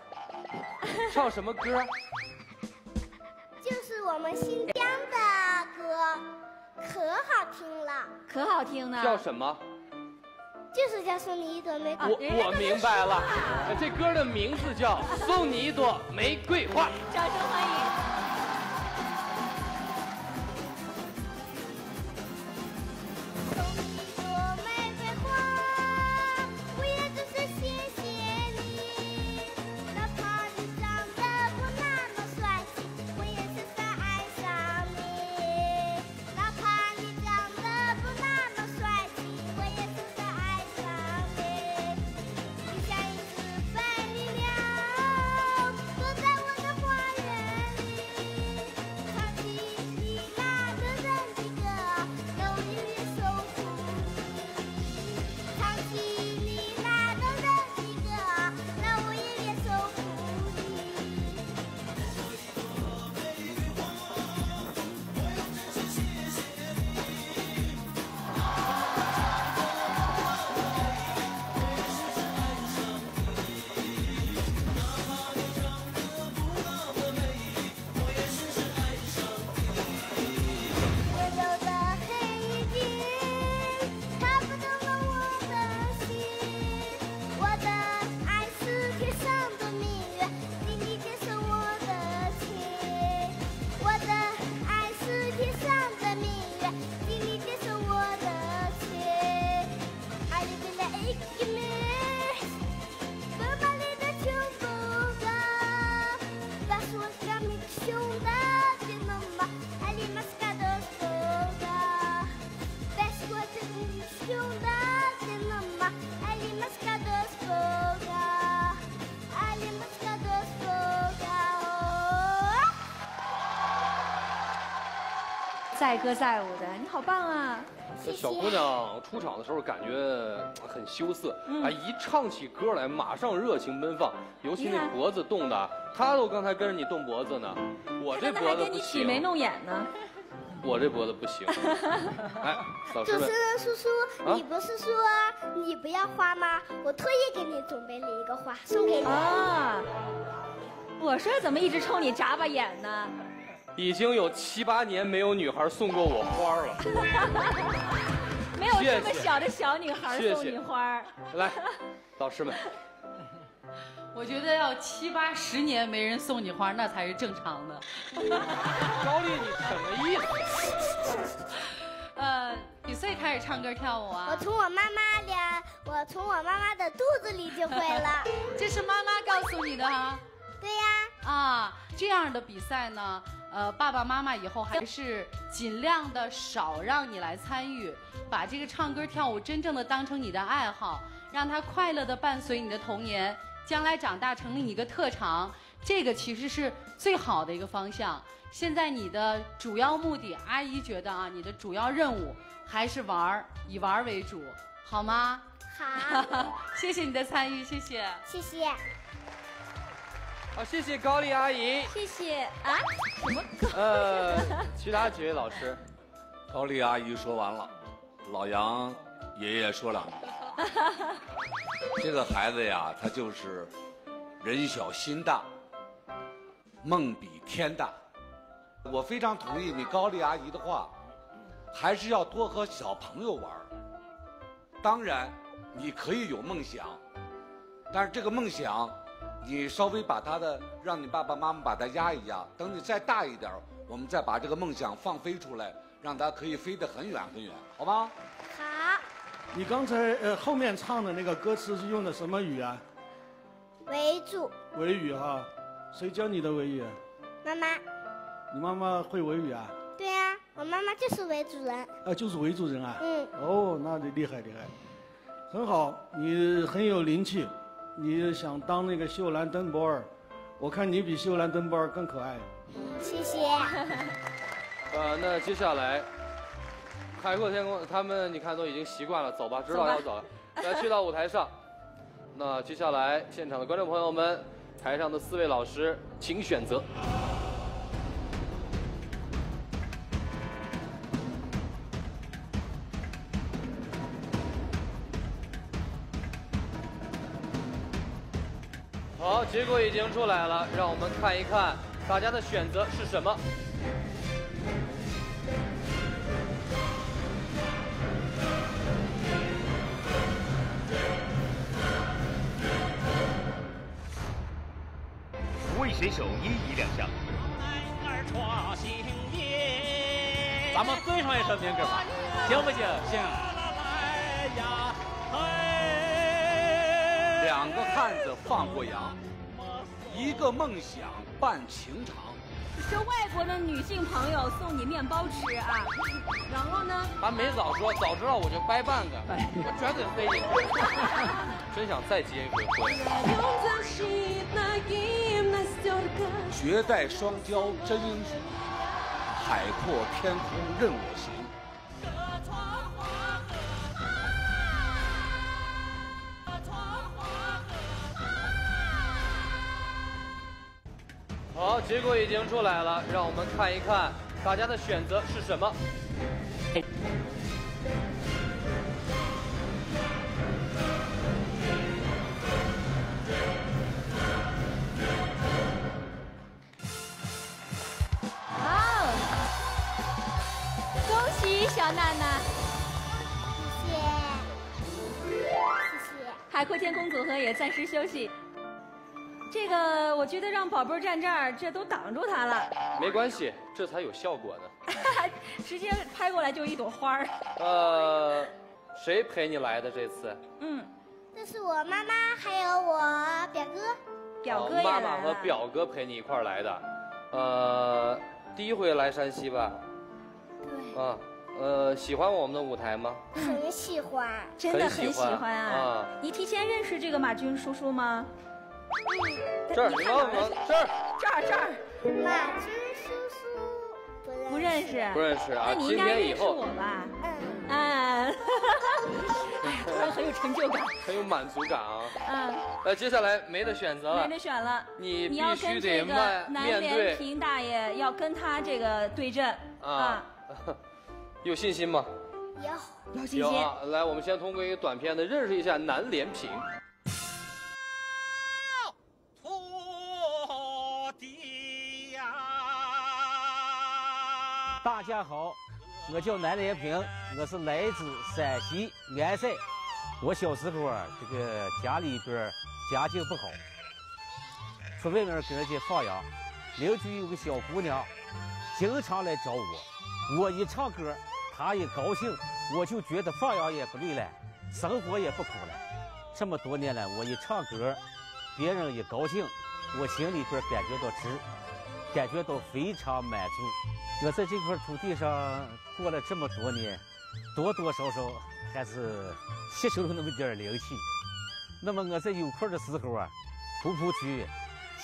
[SPEAKER 4] <laughs> 唱什么歌？
[SPEAKER 7] 就是我们新疆的歌，可好听了。
[SPEAKER 6] 可好听呢。
[SPEAKER 4] 叫什么？
[SPEAKER 7] 就是叫送你一朵玫瑰。
[SPEAKER 4] 我我明白了，呃这歌的名字叫《送你一朵玫瑰花》。
[SPEAKER 6] 掌声欢迎。载歌载舞的，你好棒啊！
[SPEAKER 4] 这小姑娘出场的时候感觉很羞涩，
[SPEAKER 6] 嗯
[SPEAKER 4] 啊，一唱起歌来马上热情奔放，尤其那脖子动的，她都刚才跟着你动脖子呢，我这脖子不
[SPEAKER 6] 还跟你挤眉，弄眼呢。<laughs>
[SPEAKER 4] 我这脖子不行。哎，老师
[SPEAKER 7] 主持，人叔叔，
[SPEAKER 4] 啊
[SPEAKER 7] 你不是说你不要花吗？我特意给你准备了一个花送给你。
[SPEAKER 6] 啊，我说怎么一直冲你眨巴眼呢？
[SPEAKER 4] 已经有七八年没有女孩送过我花了。<laughs>
[SPEAKER 6] 没有这么小的小女孩送你花儿。
[SPEAKER 4] 来，老师们，<laughs>
[SPEAKER 5] 我觉得要七八十年没人送你花，那才是正常的。<laughs>
[SPEAKER 4] 高丽，你什么意思？
[SPEAKER 5] 呃，几岁开始唱歌跳舞啊？
[SPEAKER 7] 我从我妈妈俩，我从我妈妈的肚子里就会了。
[SPEAKER 5] 这是妈妈告诉你的哈。
[SPEAKER 7] 对呀。
[SPEAKER 5] 啊，这样的比赛呢，呃，爸爸妈妈以后还是尽量的少让你来参与，把这个唱歌跳舞真正的当成你的爱好，让它快乐的伴随你的童年，将来长大成为你一个特长，这个其实是最好的一个方向。现在你的主要目的，阿姨觉得啊，你的主要任务还是玩儿，以玩儿为主，好吗？
[SPEAKER 7] 好，<laughs>
[SPEAKER 5] 谢谢你的参与，谢谢。
[SPEAKER 7] 谢谢。
[SPEAKER 4] 好，谢谢高丽阿姨。
[SPEAKER 6] 谢谢啊，什么？
[SPEAKER 4] 呃，其他几位老师，
[SPEAKER 3] 高丽阿姨说完了，老杨爷爷说两句。<laughs> 这个孩子呀，他就是人小心大，梦比天大。我非常同意你高丽阿姨的话，还是要多和小朋友玩。当然，你可以有梦想，但是这个梦想，你稍微把他的，让你爸爸妈妈把他压一压。等你再大一点儿，我们再把这个梦想放飞出来，让他可以飞得很远很远，好吗？
[SPEAKER 7] 好，
[SPEAKER 10] 你刚才呃后面唱的那个歌词是用的什么语啊？
[SPEAKER 7] 维族
[SPEAKER 10] 维语哈，谁教你的维语？
[SPEAKER 7] 妈妈。
[SPEAKER 10] 你妈妈会维语啊？
[SPEAKER 7] 对呀、我妈妈就是维族人。
[SPEAKER 10] 啊，就是维族人啊。
[SPEAKER 7] 嗯。
[SPEAKER 10] 哦，那你厉害厉害，很好，你很有灵气，你想当那个秀兰登博尔，我看你比秀兰登博尔更可爱。
[SPEAKER 7] 谢谢。
[SPEAKER 4] 呃，那接下来海阔天空，他们你看都已经习惯了，走吧，知道要走了。来，去到舞台上。那接下来，现场的观众朋友们，台上的四位老师，请选择。结果已经出来了，让我们看一看大家的选择是什么。
[SPEAKER 1] 五位选手一一亮相。
[SPEAKER 18] 咱们对上一首民歌吧，行不行？行。
[SPEAKER 3] 两个汉子放过羊，一个梦想伴情长。
[SPEAKER 7] 是外国的女性朋友送你面包吃啊，然后呢？
[SPEAKER 4] 还没早说，早知道我就掰半个，我绝对飞进去。<laughs> 真想再接一回婚。
[SPEAKER 3] 绝代双骄真英雄，海阔天空任我行。
[SPEAKER 4] 结果已经出来了，让我们看一看大家的选择是什么。
[SPEAKER 7] 好，恭喜小娜娜，
[SPEAKER 6] 谢谢，谢谢。
[SPEAKER 7] 海阔天空组合也暂时休息。这个我觉得让宝贝儿站这儿，这都挡住他了，
[SPEAKER 4] 没关系，这才有效果呢。<laughs>
[SPEAKER 7] 直接拍过来就一朵花儿。
[SPEAKER 4] 呃，谁陪你来的这次？
[SPEAKER 7] 嗯，
[SPEAKER 6] 这是我妈妈，还有我表哥。
[SPEAKER 4] 表哥哦妈妈和表哥陪你一块儿来的。呃，第一回来山西吧？
[SPEAKER 6] 对。
[SPEAKER 4] 啊，呃，喜欢我们的舞台吗？
[SPEAKER 6] 很喜欢。
[SPEAKER 7] 真的很喜
[SPEAKER 4] 欢
[SPEAKER 7] 啊！你提前认识这个马军叔叔吗？
[SPEAKER 4] 这儿，
[SPEAKER 7] 你
[SPEAKER 4] 你问
[SPEAKER 7] 看哪儿
[SPEAKER 4] 这儿。
[SPEAKER 7] 这儿这儿
[SPEAKER 6] 马军叔叔不认识。
[SPEAKER 7] 不认识？
[SPEAKER 4] 不认识啊
[SPEAKER 7] 那你应
[SPEAKER 4] 今
[SPEAKER 7] 该认识
[SPEAKER 4] 天以后
[SPEAKER 7] 我吧？嗯。哎，突然很有成就感。<laughs>
[SPEAKER 4] 很有满足感啊！
[SPEAKER 7] 嗯，
[SPEAKER 4] 呃，接下来没得选择了
[SPEAKER 7] 没得，选了。
[SPEAKER 4] 你
[SPEAKER 7] 你要
[SPEAKER 4] 必须得
[SPEAKER 7] 跟这南连平大爷要跟他这个对阵
[SPEAKER 4] 啊。<laughs> 有信心吗？
[SPEAKER 6] 有。
[SPEAKER 7] 有信心。
[SPEAKER 4] 有啊！来，我们先通过一个短片呢，认识一下南连平。
[SPEAKER 22] 大家好，我叫南连平，我是来自陕西安塞。我小时候啊，这个家里边家境不好，出外面给人家放羊，邻居有个小姑娘，经常来找我。我一唱歌，她也高兴，我就觉得放羊也不累了，生活也不苦了。这么多年了，我一唱歌，别人也高兴，我心里边感觉到值，感觉到非常满足。我在这块土地上过了这么多年，多多少少还是吸收了那么点灵气。那么我在有空的时候啊，谱谱曲，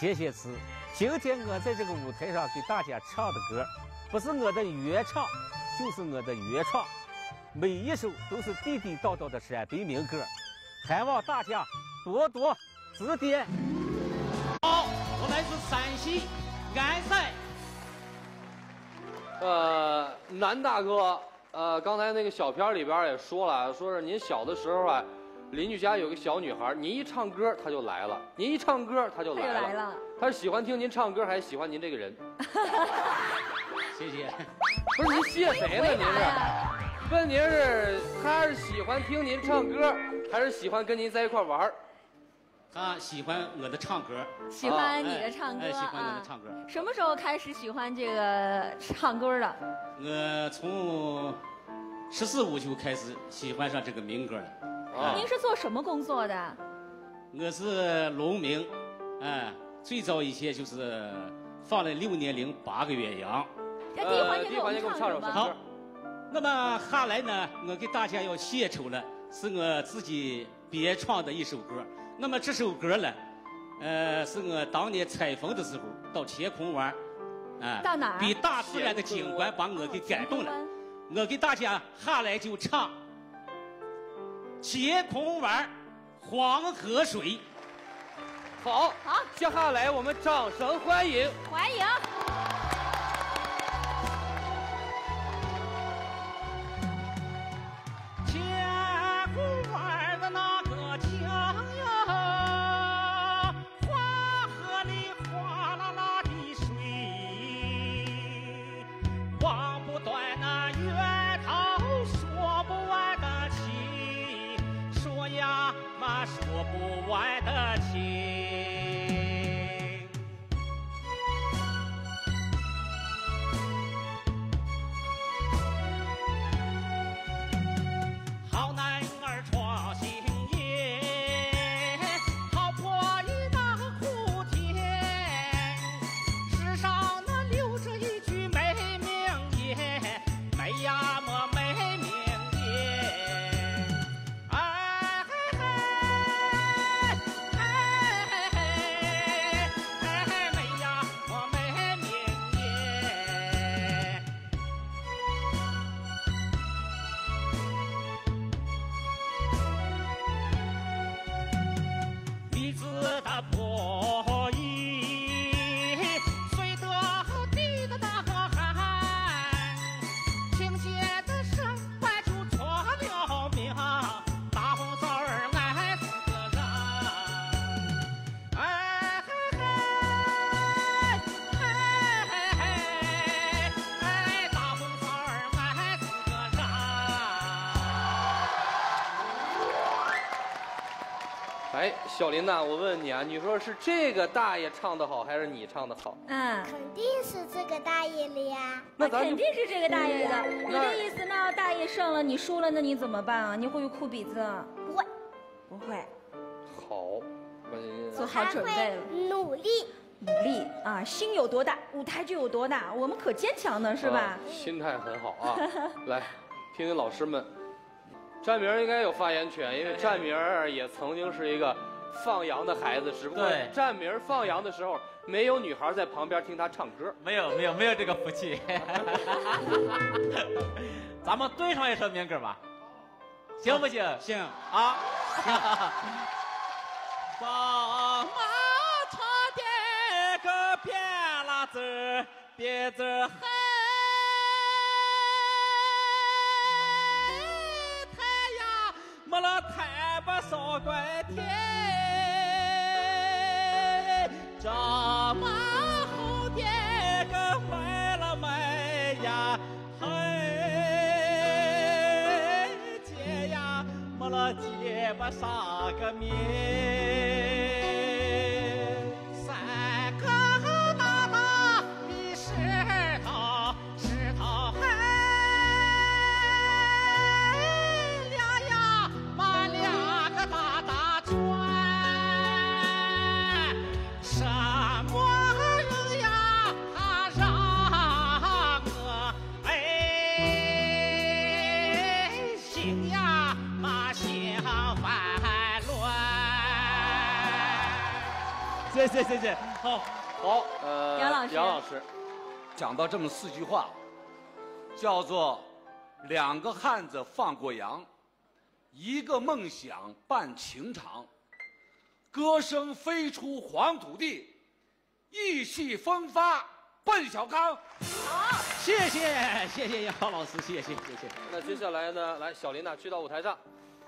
[SPEAKER 22] 写写词。今天我在这个舞台上给大家唱的歌，不是我的原唱，就是我的原创，每一首都是地地道道的陕北民歌，还望大家多多指点。
[SPEAKER 18] 好，我来自陕西安塞。
[SPEAKER 4] 呃，南大哥，呃，刚才那个小片里边也说了，说是您小的时候啊，邻居家有个小女孩，您一唱歌她就来了，您一唱歌她就来了。
[SPEAKER 7] 来了。
[SPEAKER 4] 她是喜欢听您唱歌，还是喜欢您这个人？
[SPEAKER 18] 谢谢。
[SPEAKER 4] 不是您谢谁呢？您是？问您是她是喜欢听您唱歌，还是喜欢跟您在一块玩儿？
[SPEAKER 18] 他喜欢我的唱歌，
[SPEAKER 7] 喜欢你的唱歌
[SPEAKER 18] 哎，喜欢我
[SPEAKER 7] 啊
[SPEAKER 18] 的唱歌。
[SPEAKER 7] 什么时候开始喜欢这个唱歌的？
[SPEAKER 18] 我从十四五就开始喜欢上这个民歌了。啊
[SPEAKER 7] 您是做什么工作的？
[SPEAKER 18] 我是农民，哎，最早以前就是放了六年零八个月羊。
[SPEAKER 7] 那第一环节给我们唱首吧。
[SPEAKER 18] 好，那么下来呢，我给大家要献丑了，是我自己编创的一首歌。那么这首歌呢，呃，是我当年采风的时候到乾坤湾，啊、
[SPEAKER 7] 到哪儿
[SPEAKER 18] 比大自然的景观把我给感动了。我给大家下来就唱《乾坤湾》黄河水。
[SPEAKER 4] 好，好，接下来我们掌声欢迎。
[SPEAKER 7] 欢迎。
[SPEAKER 4] 小林呐，我问你啊，你说是这个大爷唱的好，还是你唱的好？
[SPEAKER 7] 嗯，
[SPEAKER 6] 肯定是这个大爷的呀。
[SPEAKER 4] 那
[SPEAKER 7] 肯定是这个大爷的。你的意思，那大爷胜了，你输了，那你怎么办啊？你会不会哭鼻子？
[SPEAKER 6] 不会，
[SPEAKER 7] 不会，
[SPEAKER 4] 好，关键
[SPEAKER 7] 做好准备了。
[SPEAKER 6] 努力。
[SPEAKER 7] 努力啊，心有多大，舞台就有多大。我们可坚强呢，是吧
[SPEAKER 4] 啊？心态很好啊。<laughs> 来，听听老师们。占明应该有发言权，因为占明也曾经是一个放羊的孩子，只不过
[SPEAKER 11] 对
[SPEAKER 4] 占明儿放羊的时候没有女孩在旁边听他唱歌。
[SPEAKER 11] 没有没有没有这个福气。<laughs> 咱们对上一首民歌吧，行不行？
[SPEAKER 18] 行
[SPEAKER 11] 啊。宝马唱的个别拉子儿别子儿嘿，太呀，没了太不少怪天，这马后的个卖了卖呀，嘿，姐呀，没了姐不啥个面，谢谢谢谢，好，
[SPEAKER 4] 好，呃，
[SPEAKER 7] 杨老师
[SPEAKER 4] 杨老师，
[SPEAKER 3] 讲到这么四句话，叫做“两个汉子放过羊，一个梦想伴情长，歌声飞出黄土地，意气风发奔小康。”
[SPEAKER 18] 好谢谢谢谢杨老师，谢谢谢谢。
[SPEAKER 4] 那接下来呢？来，小林呐，去到舞台上。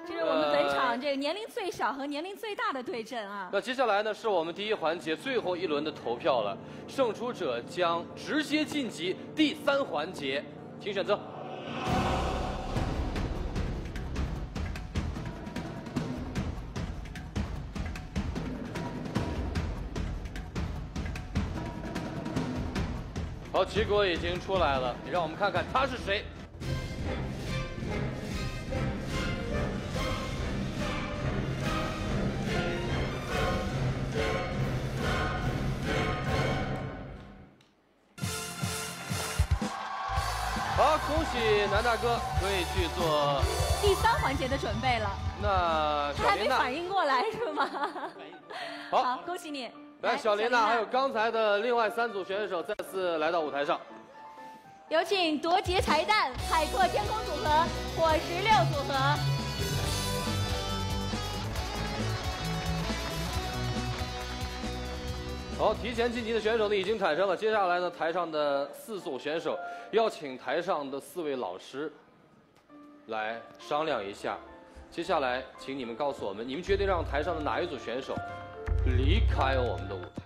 [SPEAKER 7] 这是我们本场
[SPEAKER 4] 呃
[SPEAKER 7] 这个年龄最小和年龄最大的对阵啊。
[SPEAKER 4] 那接下来呢，是我们第一环节最后一轮的投票了，胜出者将直接晋级第三环节，请选择。好，结果已经出来了，让我们看看他是谁。恭喜南大哥可以去做。
[SPEAKER 7] 第三环节的准备了，
[SPEAKER 4] 那
[SPEAKER 7] 他还没？反应过来是吗？<laughs>
[SPEAKER 4] 好
[SPEAKER 7] 恭喜你。
[SPEAKER 4] 来，小林娜
[SPEAKER 7] 娜
[SPEAKER 4] 还有刚才的另外三组选手再次来到舞台上。
[SPEAKER 7] 有请夺节彩蛋海阔天空组合、火石榴组合。
[SPEAKER 4] 好，提前晋级的选手呢已经产生了。接下来呢，台上的四组选手要请台上的四位老师来商量一下。接下来，请你们告诉我们，你们决定让台上的哪一组选手离开我们的舞台？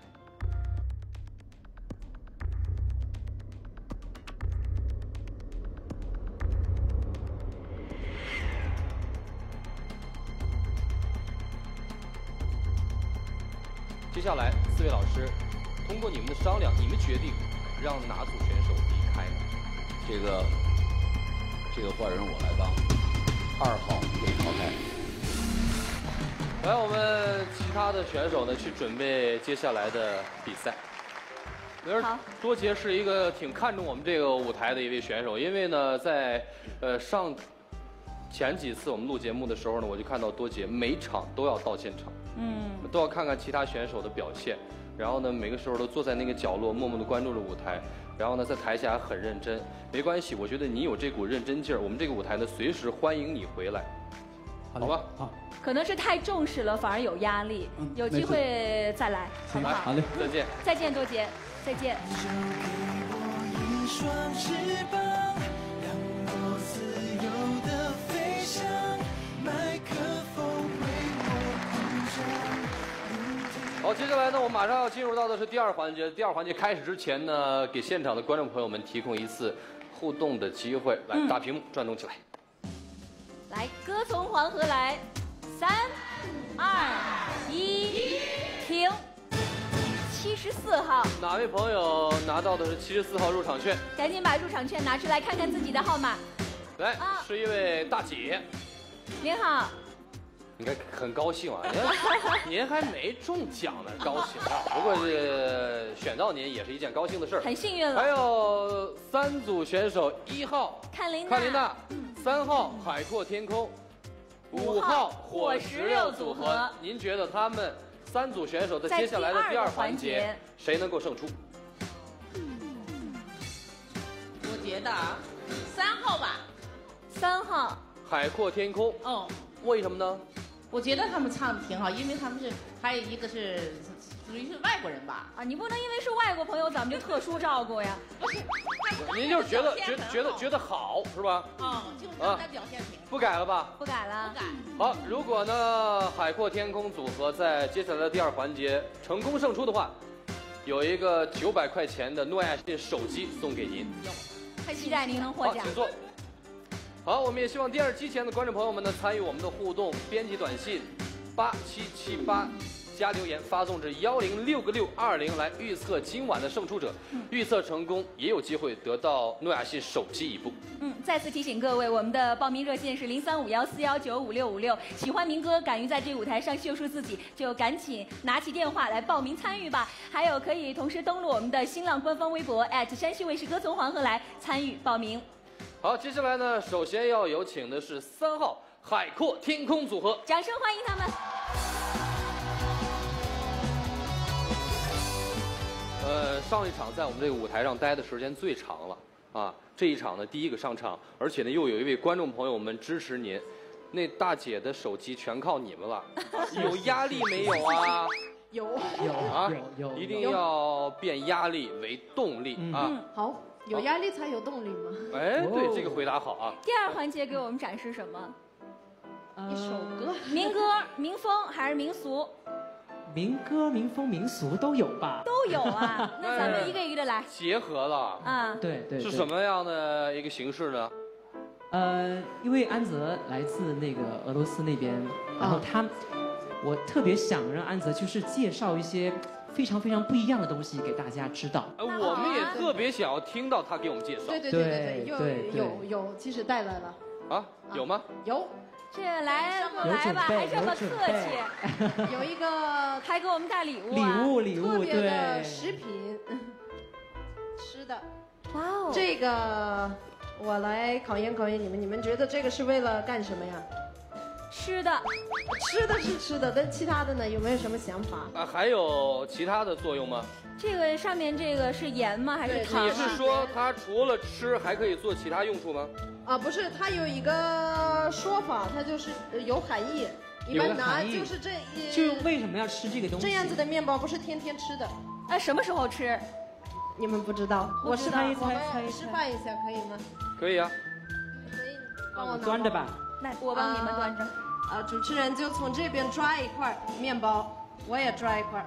[SPEAKER 4] 接下来，四位老师通过你们的商量，你们决定让哪组选手离开？
[SPEAKER 3] 这个这个坏人我来当，二号被淘汰。
[SPEAKER 4] 来，我们其他的选手呢，去准备接下来的比赛。而多杰是一个挺看重我们这个舞台的一位选手，因为呢，在呃上前几次我们录节目的时候呢，我就看到多杰每场都要到现场，
[SPEAKER 7] 嗯，
[SPEAKER 4] 都要看看其他选手的表现，然后呢，每个时候都坐在那个角落，默默的关注着舞台，然后呢，在台下很认真。没关系，我觉得你有这股认真劲儿，我们这个舞台呢，随时欢迎你回来，好吧？
[SPEAKER 20] 好，
[SPEAKER 7] 可能是太重视了，反而有压力。有机会再来，好不好？
[SPEAKER 20] 好嘞，
[SPEAKER 4] 再见。
[SPEAKER 7] 再见，多杰，再见。
[SPEAKER 4] 好，接下来呢，我们马上要进入到的是第二环节。第二环节开始之前呢，给现场的观众朋友们提供一次互动的机会。来，
[SPEAKER 7] 嗯
[SPEAKER 4] 大屏幕转动起来。
[SPEAKER 7] 来，歌从黄河来，三、二、一，停。七十四号，
[SPEAKER 4] 哪位朋友拿到的是七十四号入场券？
[SPEAKER 7] 赶紧把入场券拿出来看看自己的号码。
[SPEAKER 4] 来，是一位大姐，
[SPEAKER 7] 您好，
[SPEAKER 4] 应该很高兴啊，<laughs> 您您还没中奖呢，高兴啊。<laughs> 不过是选到您也是一件高兴的事儿，
[SPEAKER 7] 很幸运了
[SPEAKER 4] 还有三组选手，一号
[SPEAKER 7] 看琳娜，
[SPEAKER 4] 看琳娜，三号海阔天空，五号火石榴组合。您觉得他们三组选手在接下来的第二环节，谁能够胜出？
[SPEAKER 23] 我觉得啊，三号吧。
[SPEAKER 7] 三号，
[SPEAKER 4] 海阔天空。
[SPEAKER 23] 哦，
[SPEAKER 4] 为什么呢？
[SPEAKER 23] 我觉得他们唱的挺好，因为他们是还有一个是属于是外国人吧？
[SPEAKER 7] 啊，你不能因为是外国朋友，咱们就特殊照顾呀。
[SPEAKER 4] 不是您就是觉得觉觉得觉得好是吧？
[SPEAKER 23] 嗯，就是
[SPEAKER 4] 啊
[SPEAKER 23] 他表现挺。
[SPEAKER 4] 不改了吧？
[SPEAKER 7] 不改了。
[SPEAKER 23] 不改。
[SPEAKER 4] 好，如果呢海阔天空组合在接下来的第二环节成功胜出的话，有一个九百块钱的诺亚信手机送给您。
[SPEAKER 7] 太期待您能获
[SPEAKER 4] 好，
[SPEAKER 7] 奖。
[SPEAKER 4] 请坐。好，我们也希望电视机前的观众朋友们呢参与我们的互动，编辑短信八七七八加留言发送至幺零六个六二零来预测今晚的胜出者，预测成功也有机会得到诺亚信手机一部。
[SPEAKER 7] 嗯，再次提醒各位，我们的报名热线是零三五幺四幺九五六五六。喜欢民歌，敢于在这个舞台上秀出自己，就赶紧拿起电话来报名参与吧。还有可以同时登录我们的新浪官方微博山西卫视歌从黄河来参与报名。
[SPEAKER 4] 好，接下来呢，首先要有请的是三号海阔天空组合，
[SPEAKER 7] 掌声欢迎他们。
[SPEAKER 4] 呃，上一场在我们这个舞台上待的时间最长了啊，这一场呢第一个上场，而且呢又有一位观众朋友们支持您，那大姐的手机全靠你们了，<laughs> 有压力没有啊？
[SPEAKER 23] 有
[SPEAKER 13] 有
[SPEAKER 4] 啊，
[SPEAKER 13] 有有
[SPEAKER 4] 一定要变压力为动力啊！
[SPEAKER 12] 好，有压力才有动力嘛。
[SPEAKER 4] 哎，对，这个回答好啊。
[SPEAKER 7] 第二环节给我们展示什么？
[SPEAKER 12] 一首歌，
[SPEAKER 7] 民歌、民风还是民俗？
[SPEAKER 13] 民歌、民风、民俗都有吧？
[SPEAKER 7] 都有啊。<laughs> 那咱们一个一个的来。
[SPEAKER 4] 结合了
[SPEAKER 7] 啊，
[SPEAKER 13] 对对。
[SPEAKER 4] 是什么样的一个形式呢？
[SPEAKER 13] 呃，因为安泽来自那个俄罗斯那边，然后他，我特别想让安泽就是介绍一些非常非常不一样的东西给大家知道。
[SPEAKER 4] 呃，我们也特别想要听到他给我们介绍。
[SPEAKER 12] 对对对对
[SPEAKER 13] 对
[SPEAKER 12] 对，有有有，其实带来了。
[SPEAKER 4] 啊，有吗？
[SPEAKER 12] 有。
[SPEAKER 7] 这来过
[SPEAKER 13] 有
[SPEAKER 7] 来吧，还这么客气，<laughs>
[SPEAKER 12] 有一个
[SPEAKER 7] 还给我们带礼物
[SPEAKER 13] 礼
[SPEAKER 7] 啊，
[SPEAKER 13] 物礼物
[SPEAKER 12] 特别的
[SPEAKER 13] 对
[SPEAKER 12] 食品，吃的。
[SPEAKER 7] 哇哦，
[SPEAKER 12] 这个我来考验考验你们，你们觉得这个是为了干什么呀？
[SPEAKER 7] 吃的，
[SPEAKER 8] 吃的是吃的，但其他的呢，有没有什么想法？
[SPEAKER 4] 啊，还有其他的作用吗？
[SPEAKER 7] 这个上面这个是盐吗？还是糖、
[SPEAKER 4] 你
[SPEAKER 7] 啊？
[SPEAKER 4] 是说它除了吃还可以做其他用处吗？
[SPEAKER 8] 啊，不是，它有一个说法，它就是呃有含义。一
[SPEAKER 13] 有个
[SPEAKER 8] 般拿就是这一
[SPEAKER 13] 就为什么要吃这个东西？
[SPEAKER 8] 这样子的面包不是天天吃的。
[SPEAKER 7] 哎，什么时候吃？
[SPEAKER 8] 你们不知道，
[SPEAKER 7] 不知道
[SPEAKER 8] 我们示范一下可以吗？
[SPEAKER 4] 可以啊。
[SPEAKER 8] 可以帮我拿
[SPEAKER 13] 端着吧。
[SPEAKER 7] 那我帮你们端着。
[SPEAKER 8] 啊，主持人就从这边抓一块面包，我也抓一块。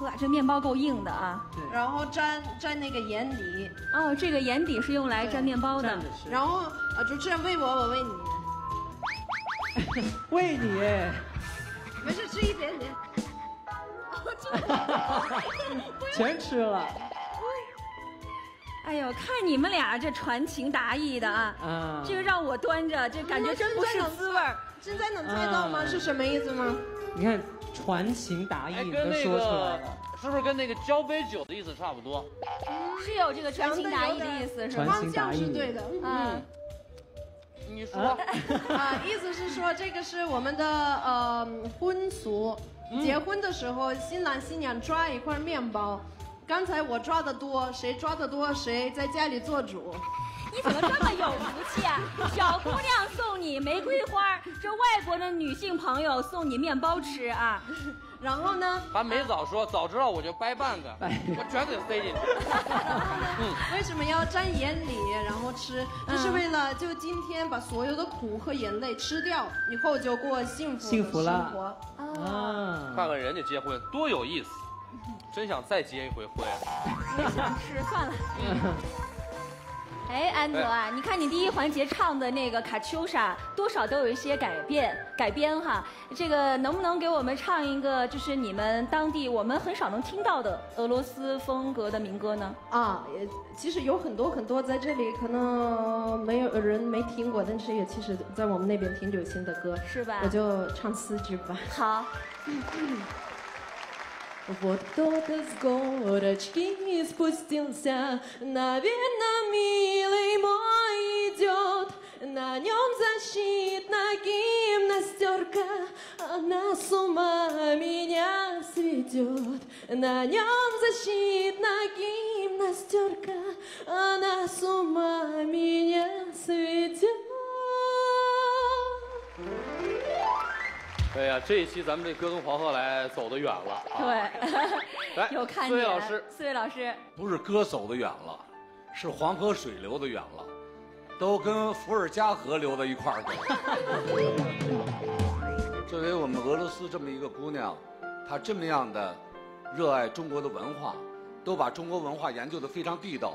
[SPEAKER 7] 哇，这面包够硬的啊。
[SPEAKER 8] 对然后沾沾那个盐底。
[SPEAKER 7] 哦，这个盐底是用来沾面包的。
[SPEAKER 8] 然后啊，主持人喂我，我喂你。<laughs>
[SPEAKER 13] 喂你，
[SPEAKER 8] 没事，吃一点点。<laughs>
[SPEAKER 13] 全吃了。
[SPEAKER 7] 哎呦，看你们俩这传情达意的啊，
[SPEAKER 13] 嗯
[SPEAKER 7] 这个让我端着，这感觉真不是滋味儿。
[SPEAKER 8] 现在能猜到吗？
[SPEAKER 13] 啊
[SPEAKER 8] 是什么意思吗？
[SPEAKER 13] 你看传情达意
[SPEAKER 18] 跟那
[SPEAKER 13] 说出来
[SPEAKER 18] 个
[SPEAKER 13] 了。
[SPEAKER 18] 是不是跟那个交杯酒的意思差不多？
[SPEAKER 7] 是有这个传情达意的意思是吧？
[SPEAKER 8] 方向是对的。
[SPEAKER 7] 嗯，
[SPEAKER 18] 你说，
[SPEAKER 8] 啊，<laughs> 意思是说这个是我们的呃婚俗，结婚的时候新郎新娘抓一块面包。刚才我抓的多，谁抓的多谁在家里做主。
[SPEAKER 7] 你怎么这么有福气啊？<laughs> 小姑娘送你玫瑰花，这外国的女性朋友送你面包吃啊。<laughs>
[SPEAKER 8] 然后呢？
[SPEAKER 18] 还没早说，早知道我就掰半个，<laughs> 我全给塞进去。
[SPEAKER 8] 然后呢为什么要沾眼里然后吃？就是为了就今天把所有的苦和眼泪吃掉，以后就过幸福
[SPEAKER 13] 幸福了
[SPEAKER 8] 生活。
[SPEAKER 13] 啊，
[SPEAKER 18] 看看人家结婚多有意思，真想再结一回婚。<laughs>
[SPEAKER 7] 我想吃，算了。<laughs> 哎，安德啊，你看你第一环节唱的那个卡秋莎，多少都有一些改变改编哈。这个能不能给我们唱一个，就是你们当地我们很少能听到的俄罗斯风格的民歌呢？
[SPEAKER 8] 啊，也其实有很多很多在这里可能没有人没听过，但是也其实在我们那边挺流行的歌，
[SPEAKER 7] 是吧
[SPEAKER 8] 我就唱四句吧。
[SPEAKER 7] 好。<laughs>
[SPEAKER 8] Вот кто-то с горочки спустился, Наверное, милый мой идет. На нем защитная гимнастерка, Она с ума меня сведет. На нем защитная гимнастерка, Она с ума меня сведет.
[SPEAKER 4] 哎呀，这一期咱们这歌从黄河来走得远了啊！
[SPEAKER 7] 对，
[SPEAKER 4] 来，<laughs>
[SPEAKER 7] 有看见。
[SPEAKER 4] 四位老师，
[SPEAKER 7] 四位老师，
[SPEAKER 3] 不是歌走得远了，是黄河水流得远了，都跟伏尔加河流到一块儿去了。<laughs> 作为我们俄罗斯这么一个姑娘，她这么样的热爱中国的文化，都把中国文化研究得非常地道，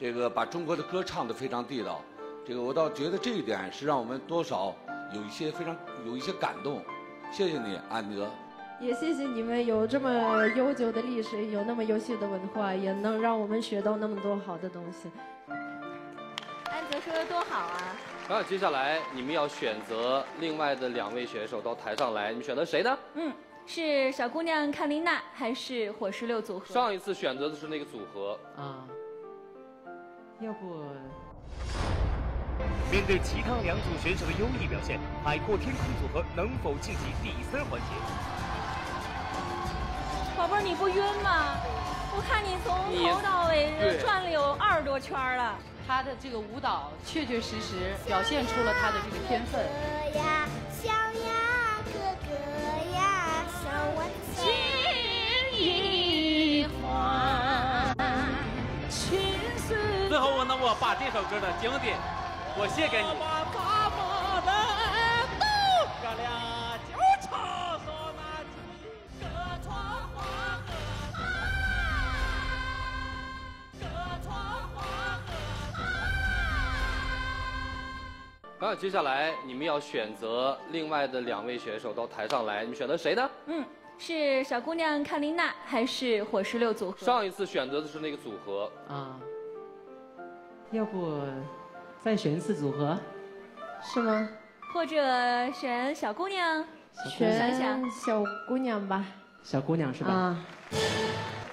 [SPEAKER 3] 这个把中国的歌唱得非常地道，这个我倒觉得这一点是让我们多少有一些非常有一些感动。谢谢你，安德。
[SPEAKER 8] 也谢谢你们有这么悠久的历史，有那么优秀的文化，也能让我们学到那么多好的东西。
[SPEAKER 7] 安泽说的多好啊！
[SPEAKER 4] 那接下来你们要选择另外的两位选手到台上来，你们选择谁呢？
[SPEAKER 7] 嗯，是小姑娘看琳娜还是火石榴组合？
[SPEAKER 4] 上一次选择的是那个组合
[SPEAKER 13] 啊，要不
[SPEAKER 1] 面对其他两组选手的优异表现，海阔天空组合能否晋级第三环节？
[SPEAKER 7] 宝贝儿，你不晕吗？我看你从头到尾
[SPEAKER 5] 对
[SPEAKER 7] 转了有二十多圈了。
[SPEAKER 5] 他的这个舞蹈确确实实表现出了他的这个天分。
[SPEAKER 6] 呀，小呀哥哥呀，小蚊子
[SPEAKER 11] 金银花，青丝。
[SPEAKER 18] 最后我呢，我把这首歌的经典，我献给你。
[SPEAKER 11] 哥俩就唱说那句隔窗花和隔窗花
[SPEAKER 4] 那接下来你们要选择另外的两位选手到台上来，你们选择谁呢？
[SPEAKER 7] 嗯，是小姑娘看琳娜还是火石榴组合？
[SPEAKER 4] 上一次选择的是那个组合
[SPEAKER 13] 啊，要不再选一次组合？
[SPEAKER 8] 是吗？
[SPEAKER 7] 或者选小姑娘？
[SPEAKER 8] 选
[SPEAKER 7] 想想，
[SPEAKER 8] 小姑娘吧。
[SPEAKER 13] 小姑娘是吧？
[SPEAKER 8] 啊，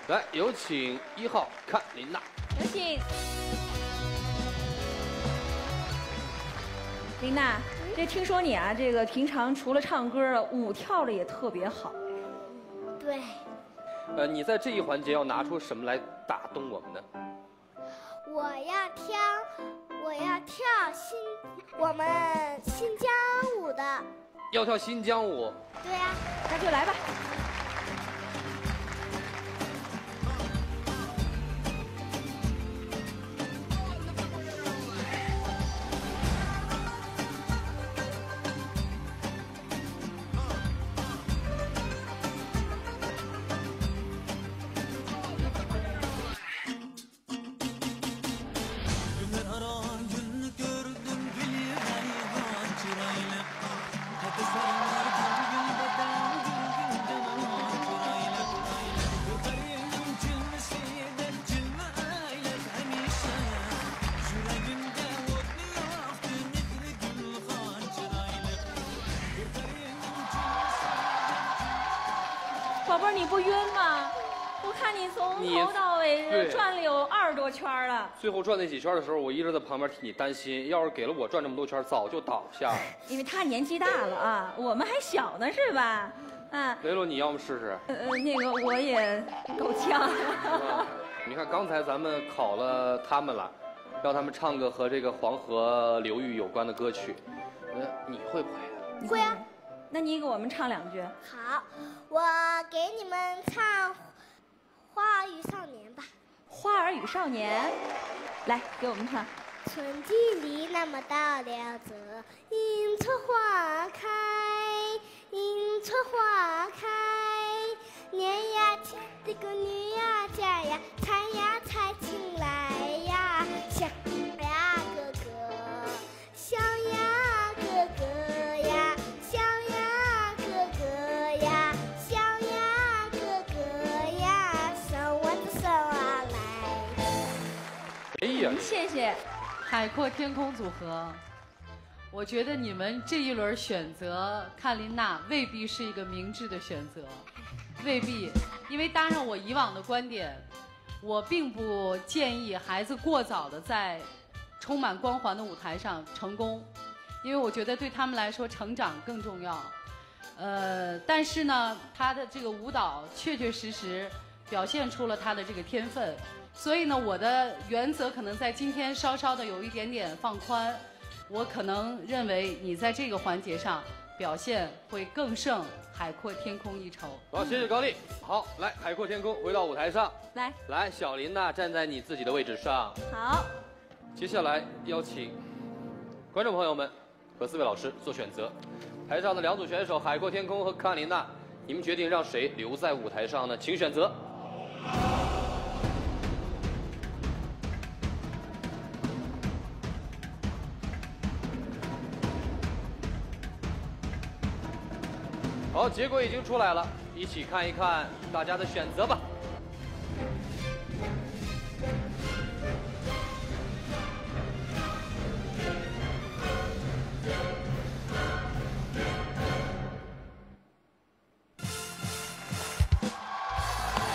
[SPEAKER 4] 来，有请一号看琳娜。
[SPEAKER 7] 有请。琳娜，这听说你啊，这个平常除了唱歌，舞跳的也特别好。
[SPEAKER 6] 对，
[SPEAKER 4] 呃，你在这一环节要拿出什么来打动我们呢？
[SPEAKER 6] 我要跳，我要跳新我们新疆舞的。
[SPEAKER 4] 要跳新疆舞，
[SPEAKER 6] 对呀、
[SPEAKER 7] 那就来吧。
[SPEAKER 4] 最后转那几圈的时候，我一直在旁边替你担心，要是给了我转这么多圈，早就倒下了。<laughs>
[SPEAKER 7] 因为他年纪大了啊，我们还小呢，是吧？啊，
[SPEAKER 4] 雷洛，你要么试试。
[SPEAKER 7] 呃呃，那个我也够呛。
[SPEAKER 4] 啊你看刚才咱们考了他们了，让他们唱个和这个黄河流域有关的歌曲，呃，你会不会？
[SPEAKER 6] 会啊。
[SPEAKER 7] 那你给我们唱两句。
[SPEAKER 6] 好，我给你们唱《花儿与少年》吧。
[SPEAKER 7] 花儿与少年，来给我们唱。
[SPEAKER 6] 春季里那么到了这，迎春花开，迎春花开，年呀天这个女呀家呀，采呀采青
[SPEAKER 7] 谢。
[SPEAKER 5] 海阔天空组合，我觉得你们这一轮选择看琳娜未必是一个明智的选择，未必，因为搭上我以往的观点，我并不建议孩子过早的在充满光环的舞台上成功，因为我觉得对他们来说成长更重要。呃，但是呢，他的这个舞蹈确确实实表现出了他的这个天分，所以呢，我的原则可能在今天稍稍的有一点点放宽，我可能认为你在这个环节上表现会更胜海阔天空一筹。
[SPEAKER 4] 好，谢谢高丽。好，来，海阔天空回到舞台上，
[SPEAKER 7] 来，
[SPEAKER 4] 来，小林娜站在你自己的位置上。
[SPEAKER 7] 好，
[SPEAKER 4] 接下来邀请观众朋友们和四位老师做选择。台上的两组选手海阔天空和康琳娜，你们决定让谁留在舞台上呢？请选择。好，结果已经出来了，一起看一看大家的选择吧。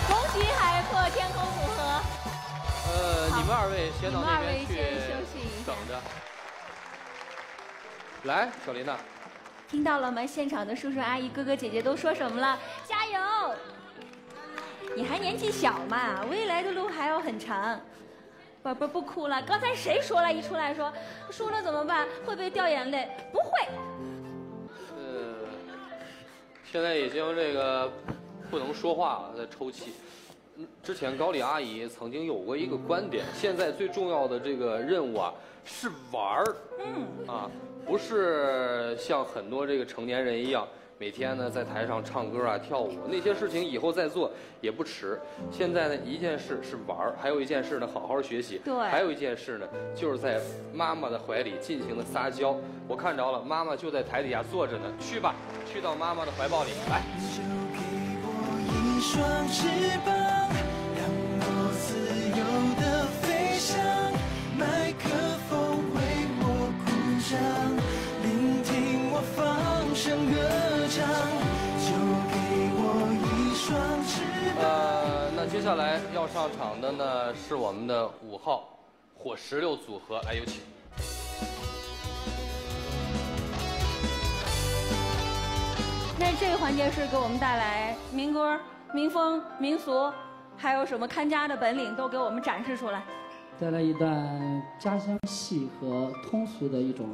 [SPEAKER 7] 恭喜海阔天空组合。
[SPEAKER 4] 呃，你们二位先到那边去
[SPEAKER 7] 先休息
[SPEAKER 4] 等着。来，小林娜，
[SPEAKER 7] 听到了吗？现场的叔叔阿姨、哥哥姐姐都说什么了？加油！你还年纪小嘛，未来的路还要很长。宝贝不哭了。刚才谁说了？一出来说输了怎么办？会不会掉眼泪？不会。
[SPEAKER 4] 呃，现在已经这个不能说话了，在抽泣。嗯之前高丽阿姨曾经有过一个观点，现在最重要的这个任务啊是玩儿，
[SPEAKER 7] 嗯，
[SPEAKER 4] 啊，不是像很多这个成年人一样，每天呢在台上唱歌啊、跳舞，那些事情以后再做也不迟。现在呢，一件事是玩儿，还有一件事呢好好学习，
[SPEAKER 7] 对
[SPEAKER 4] 还有一件事呢就是在妈妈的怀里尽情的撒娇。我看着了，妈妈就在台底下坐着呢，去吧，去到妈妈的怀抱里来。
[SPEAKER 21] 一双翅膀，让我自由的飞翔。麦克张，聆听我放声歌唱，就给我一双翅膀。
[SPEAKER 4] 呃，那接下来要上场的呢是我们的五号火石榴组合，来有请。
[SPEAKER 17] 那这个环节是给我们带来民歌、民风、民俗，还有什么看家的本领，都给我们展示出来。
[SPEAKER 12] 带来一段家乡戏和通俗的一种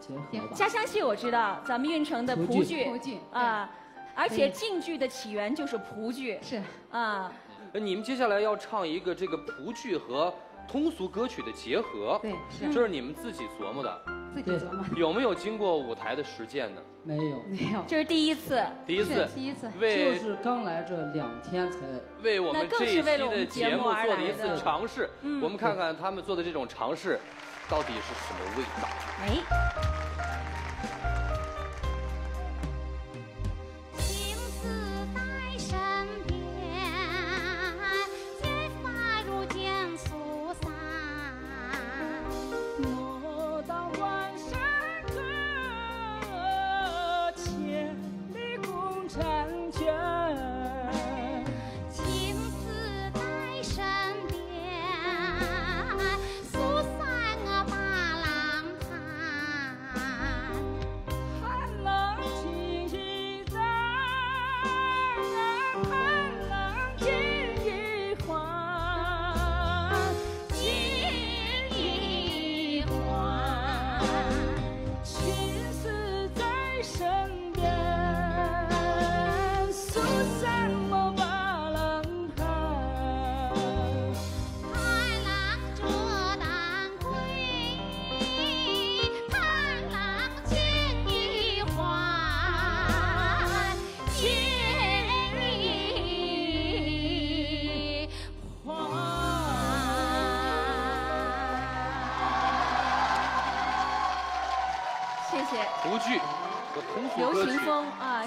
[SPEAKER 12] 结合吧。
[SPEAKER 17] 家乡戏我知道，咱们运城的
[SPEAKER 12] 蒲剧。
[SPEAKER 17] 蒲剧，啊，而且晋剧的起源就是蒲剧，
[SPEAKER 24] 是。
[SPEAKER 17] 啊，
[SPEAKER 4] 呃你们接下来要唱一个这个蒲剧和通俗歌曲的结合，
[SPEAKER 24] 对是
[SPEAKER 4] 这是你们自己琢磨的，
[SPEAKER 24] 自己琢磨。
[SPEAKER 4] 有没有经过舞台的实践呢？
[SPEAKER 12] 没有，
[SPEAKER 24] 没有，
[SPEAKER 17] 这是第一次，
[SPEAKER 4] 第一次，
[SPEAKER 24] 第一次。
[SPEAKER 4] 为
[SPEAKER 12] 就是刚来这两天才
[SPEAKER 4] 为我们这一期的节目做了一次尝试，
[SPEAKER 12] 嗯。
[SPEAKER 4] 我们看看他们做的这种尝试到底是什么味道。
[SPEAKER 17] 哎。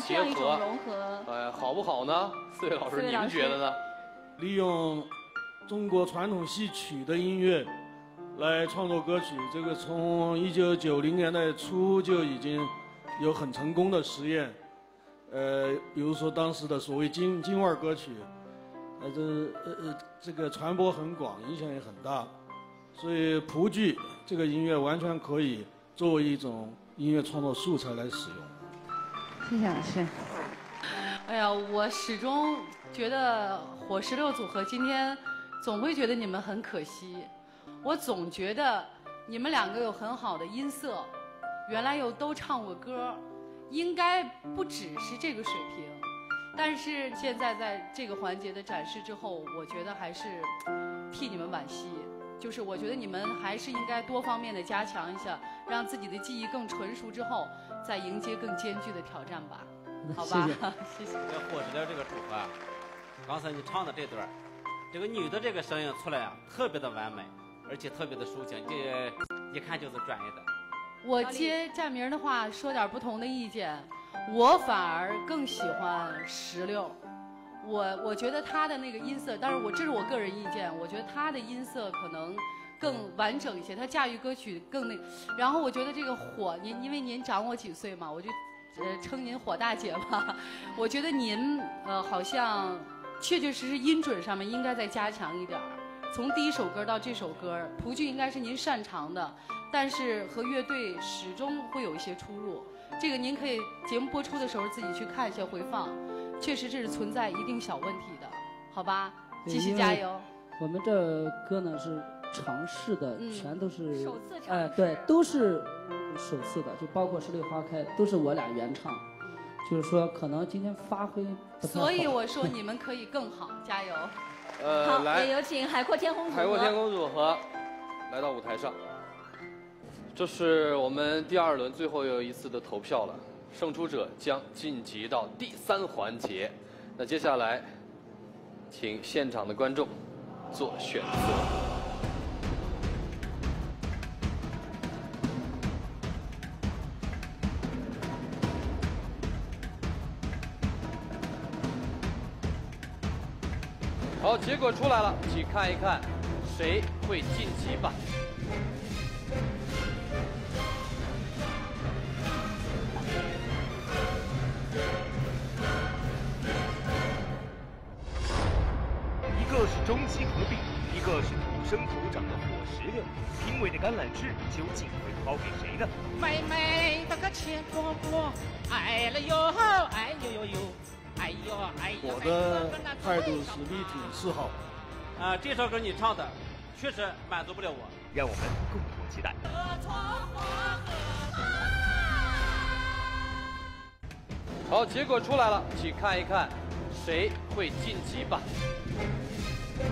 [SPEAKER 7] 结
[SPEAKER 4] 合，
[SPEAKER 17] 融合，
[SPEAKER 4] 哎，好不好呢？四位老师，你
[SPEAKER 17] 四位老师
[SPEAKER 4] 们觉得呢？
[SPEAKER 10] 利用中国传统戏曲的音乐来创作歌曲，这个从一九九零年代初就已经有很成功的实验。呃，比如说当时的所谓京京味儿歌曲，呃，这呃呃这个传播很广，影响也很大。所以蒲剧这个音乐完全可以作为一种音乐创作素材来使用。
[SPEAKER 24] 谢谢老师。
[SPEAKER 5] 哎呀，我始终觉得火石榴组合今天总会觉得你们很可惜。我总觉得你们两个有很好的音色，原来又都唱过歌，应该不只是这个水平。但是现在在这个环节的展示之后，我觉得还是替你们惋惜。就是我觉得你们还是应该多方面的加强一下，让自己的技艺更纯熟之后，再迎接更艰巨的挑战吧。<laughs> 好吧，<laughs> 谢谢。
[SPEAKER 18] 这火石榴这个组合啊，刚才你唱的这段，这个女的这个声音出来啊，特别的完美，而且特别的抒情，这一看就是专业的。
[SPEAKER 5] 我接站明的话说点不同的意见，我反而更喜欢石榴。我我觉得他的那个音色，但是我这是我个人意见，我觉得他的音色可能更完整一些，他驾驭歌曲更那。然后我觉得这个火，您因为您长我几岁嘛，我就呃称您火大姐吧。<laughs> 我觉得您呃好像确确实实音准上面应该再加强一点儿。从第一首歌到这首歌，蒲剧应该是您擅长的，但是和乐队始终会有一些出入。这个您可以节目播出的时候自己去看一下回放，确实这是存在一定小问题的，好吧？继续加油。
[SPEAKER 12] 我们这歌呢是尝试的，
[SPEAKER 5] 嗯
[SPEAKER 12] 全都是
[SPEAKER 5] 首次尝
[SPEAKER 12] 哎，对，都是首次的，就包括《十里花开》都是我俩原唱，就是说可能今天发挥不太好。
[SPEAKER 5] 所以我说你们可以更好，加油。
[SPEAKER 4] 呃，
[SPEAKER 17] 好，
[SPEAKER 4] 来
[SPEAKER 17] 也，有请海阔天空组合。
[SPEAKER 4] 海阔天空组合来到舞台上，这是我们第二轮最后又一次的投票了，胜出者将晋级到第三环节。那接下来，请现场的观众做选择。好，结果出来了，请看一看谁会晋级吧。
[SPEAKER 1] 个是中西合璧，一个是土生土长的火石榴。评委的橄榄枝究竟会抛给谁呢？
[SPEAKER 11] 妹妹的个钱婆婆，哎了呦，哎呦呦呦，哎呦哎呦。
[SPEAKER 10] 我的态度是力挺示好。
[SPEAKER 22] 啊，这首歌你唱的确实满足不了我。
[SPEAKER 1] 让我们共同期待。
[SPEAKER 4] 好，结果出来了，请看一看谁会晋级吧。
[SPEAKER 7] 恭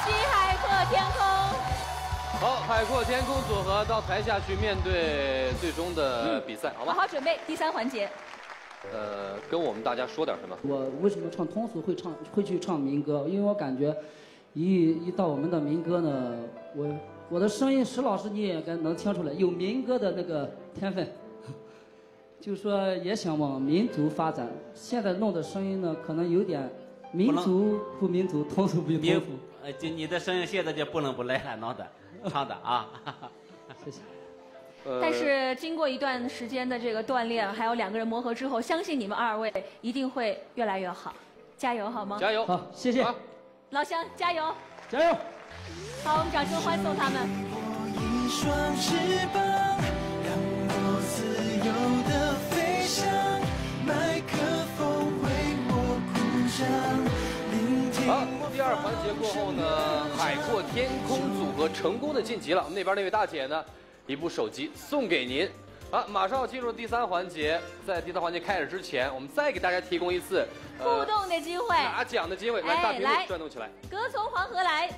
[SPEAKER 7] 喜海阔天空。
[SPEAKER 4] 好，海阔天空组合到台下去面对最终的比赛，好
[SPEAKER 7] 好
[SPEAKER 4] 吧？
[SPEAKER 7] 好准备第三环节。
[SPEAKER 4] 呃，跟我们大家说点什么？
[SPEAKER 17] 我为什么唱通俗会唱会去唱民歌？因为我感觉一一到我们的民歌呢，我我的声音石老师你也该能听出来，有民歌的那个天分。<laughs> 就说也想往民族发展，现在弄的声音呢，可能有点民族不民族，通俗不通
[SPEAKER 22] 你
[SPEAKER 17] 俗。
[SPEAKER 22] 呃，就你的声音现在就不能不热了，闹的唱的啊。<laughs>
[SPEAKER 17] 谢谢。
[SPEAKER 4] 呃
[SPEAKER 7] 但是经过一段时间的这个锻炼，还有两个人磨合之后，相信你们二位一定会越来越好，加油好吗？
[SPEAKER 4] 加油！
[SPEAKER 17] 好，谢谢。
[SPEAKER 7] 老乡加油！
[SPEAKER 17] 加油！
[SPEAKER 7] 好，我们掌声欢送他们。
[SPEAKER 21] 一双翅膀，让我自由的飞翔。麦克风为我鼓掌，
[SPEAKER 4] 好，第二环节过后呢，海阔天空组合成功的晋级了。我们那边那位大姐呢，一部手机送给您。好，马上要进入第三环节，在第三环节开始之前，我们再给大家提供一次呃
[SPEAKER 7] 互动的机会，
[SPEAKER 4] 拿奖的机会，来
[SPEAKER 7] 哎
[SPEAKER 4] 大屏幕转动起来。
[SPEAKER 7] 歌从黄河来，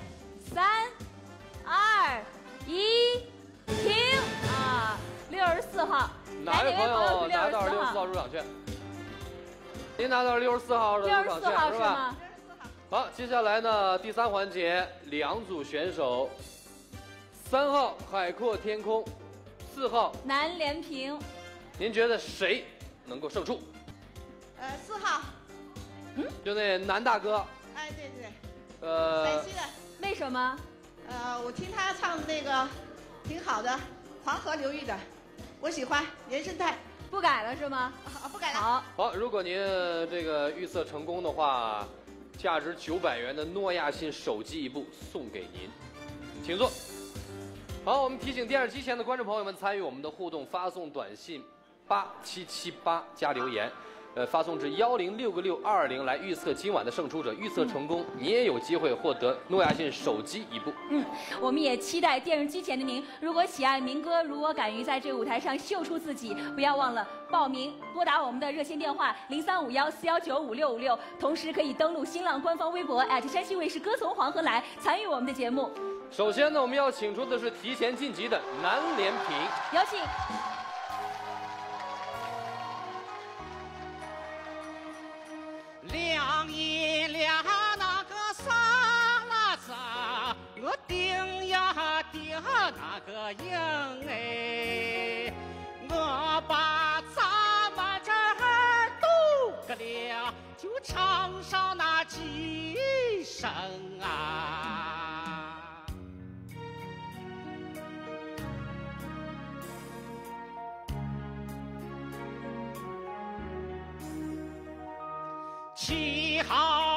[SPEAKER 7] 三、二、一，停啊！六十四号，
[SPEAKER 4] 哪位朋友
[SPEAKER 7] 是
[SPEAKER 4] 拿到六十四号入场券？您拿到了六十四号的入场券吧？
[SPEAKER 7] 是吗？
[SPEAKER 4] 好，接下来呢，第三环节两组选手，三号海阔天空，四号，
[SPEAKER 7] 南连平，
[SPEAKER 4] 您觉得谁能够胜出？
[SPEAKER 23] 呃，四号，嗯
[SPEAKER 4] 就那男大哥，
[SPEAKER 23] 哎，对对对，
[SPEAKER 4] 呃
[SPEAKER 23] 陕西的。
[SPEAKER 7] 为什么？
[SPEAKER 23] 呃，我听他唱的那个挺好的，黄河流域的，我喜欢原生态。
[SPEAKER 7] 不改了是吗？
[SPEAKER 23] 啊，不改了。
[SPEAKER 7] 好，
[SPEAKER 4] 好，如果您这个预测成功的话，价值九百元的诺亚信手机一部送给您，请坐。好，我们提醒电视机前的观众朋友们参与我们的互动，发送短信八七七八加留言，呃，发送至幺零六个六二二零来预测今晚的胜出者。预测成功，你也有机会获得诺亚信手机一部。
[SPEAKER 7] 嗯，我们也期待电视机前的您，如果喜爱民歌，如果敢于在这个舞台上秀出自己，不要忘了报名，拨打我们的热线电话零三五幺四幺九五六五六，同时可以登录新浪官方微博山西卫视歌从黄河来，参与我们的节目。
[SPEAKER 4] 首先呢，我们要请出的是提前晋级的南连平。
[SPEAKER 7] 有请。
[SPEAKER 11] 量一量那个沙拉子，我顶呀顶那个硬哎，我把咱们这儿都个了，就唱上那几声啊。好。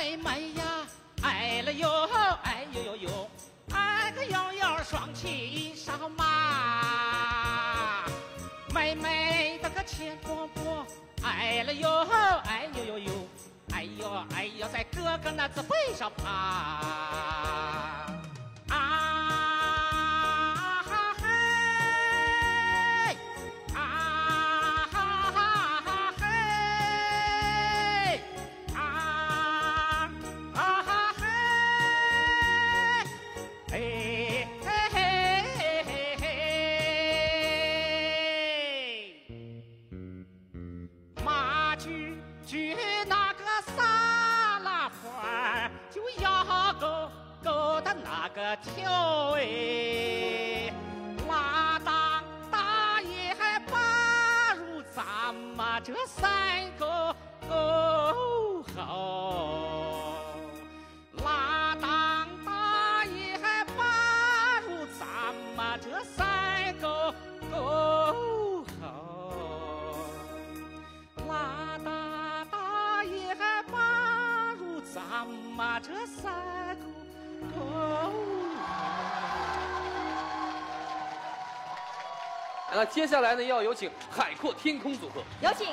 [SPEAKER 11] 妹妹呀，哎了哟，哎哟哟哟，爱个摇摇双骑上马。妹妹那个钱婆婆，哎了哟，哎哟哟哟，哎呦哎呦，在哥哥那子背上爬。
[SPEAKER 4] 那接下来呢，要有请海阔天空组合。
[SPEAKER 9] 有请。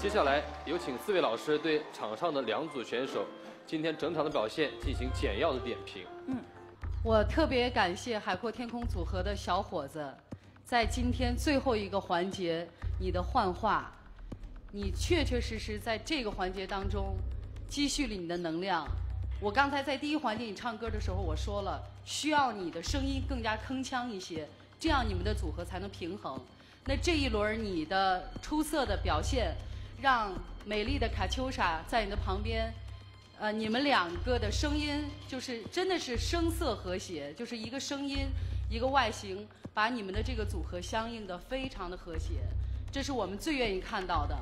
[SPEAKER 4] 接下来有请四位老师对场上的两组选手今天整场的表现进行简要的点评。
[SPEAKER 5] 嗯我特别感谢海阔天空组合的小伙子，在今天最后一个环节，你的幻化，你确确实实在这个环节当中积蓄了你的能量。我刚才在第一环节你唱歌的时候，我说了，需要你的声音更加铿锵一些，这样你们的组合才能平衡。那这一轮你的出色的表现，让美丽的卡秋莎在你的旁边，呃，你们两个的声音就是真的是声色和谐，就是一个声音，一个外形，把你们的这个组合相应的非常的和谐，这是我们最愿意看到的。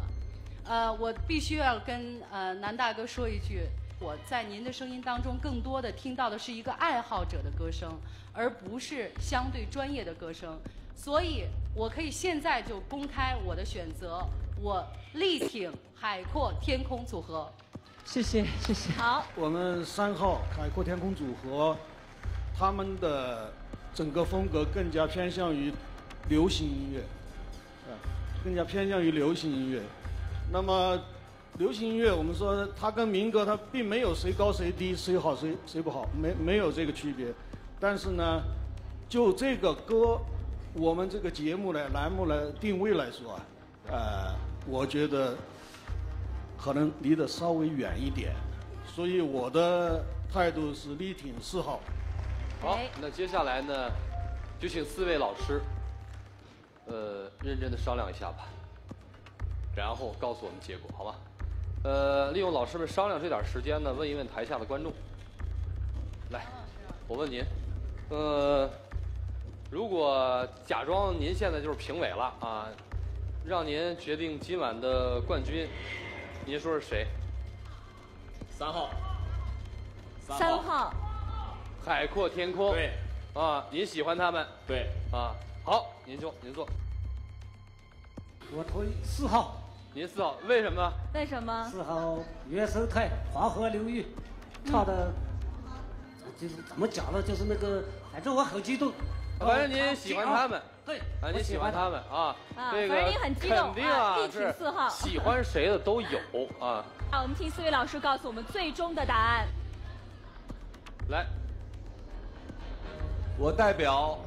[SPEAKER 5] 呃，我必须要跟呃南大哥说一句，我在您的声音当中更多的听到的是一个爱好者的歌声，而不是相对专业的歌声。所以，我可以现在就公开我的选择，我力挺海阔天空组合。
[SPEAKER 9] 谢谢谢谢。
[SPEAKER 7] 好，
[SPEAKER 10] 我们三号海阔天空组合，他们的整个风格更加偏向于流行音乐，啊，更加偏向于流行音乐。那么，流行音乐我们说它跟民歌它并没有谁高谁低，谁好谁谁不好，没没有这个区别。但是呢，就这个歌，我们这个节目的栏目的定位来说啊，呃，我觉得可能离得稍微远一点，所以我的态度是力挺四号。
[SPEAKER 4] 好，那接下来呢，就请四位老师，呃，认真的商量一下吧，然后告诉我们结果，好吧？呃，利用老师们商量这点时间呢，问一问台下的观众。来，我问您，呃，如果假装您现在就是评委了啊，让您决定今晚的冠军，您说是谁？
[SPEAKER 18] 三号。
[SPEAKER 7] 三号。
[SPEAKER 4] 海阔天空。
[SPEAKER 18] 对。
[SPEAKER 4] 啊，您喜欢他们？
[SPEAKER 18] 对。
[SPEAKER 4] 啊，好，您坐，您坐。
[SPEAKER 25] 我投四号。
[SPEAKER 4] 您四号，为什么？
[SPEAKER 7] 为什么？
[SPEAKER 25] 四号原生态黄河流域，唱的，就是怎么讲呢？就是那个，反正我很激动。
[SPEAKER 4] 反正您喜欢他们。
[SPEAKER 25] 对。
[SPEAKER 4] 啊，你喜欢他们啊？
[SPEAKER 7] 啊
[SPEAKER 4] 这个
[SPEAKER 7] 反正你很激动
[SPEAKER 4] 肯定啊，
[SPEAKER 7] 啊力挺四号
[SPEAKER 4] 喜欢谁的都有啊。<laughs>
[SPEAKER 7] 好，我们听四位老师告诉我们最终的答案。
[SPEAKER 4] 来，
[SPEAKER 3] 我代表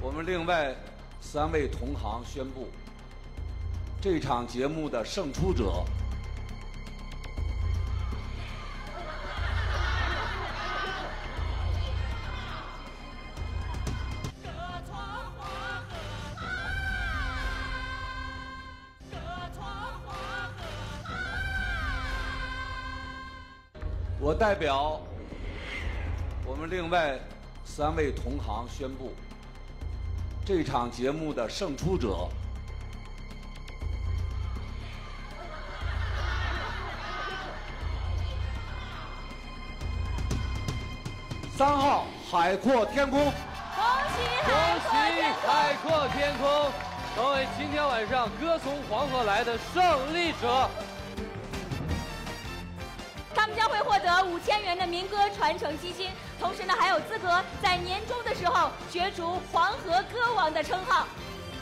[SPEAKER 3] 我们另外三位同行宣布，这场节目的胜出者我代表我们另外三位同行宣布，这场节目的胜出者三号海阔天空。
[SPEAKER 7] 恭喜
[SPEAKER 4] 恭喜海阔天空，成为今天晚上歌从黄河来的胜利者。
[SPEAKER 7] 将会获得五千元的民歌传承基金，同时呢还有资格在年终的时候角逐黄河歌王的称号。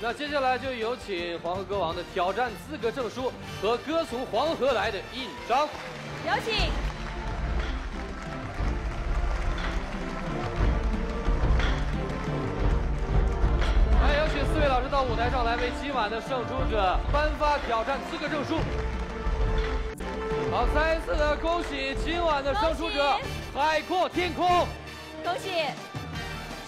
[SPEAKER 4] 那接下来就有请黄河歌王的挑战资格证书和歌从黄河来的印章。
[SPEAKER 7] 有请。
[SPEAKER 4] 来，有请四位老师到舞台上来，为今晚的胜出者颁发挑战资格证书。好，再一次的恭喜今晚的胜出者海阔天空，
[SPEAKER 7] 恭喜！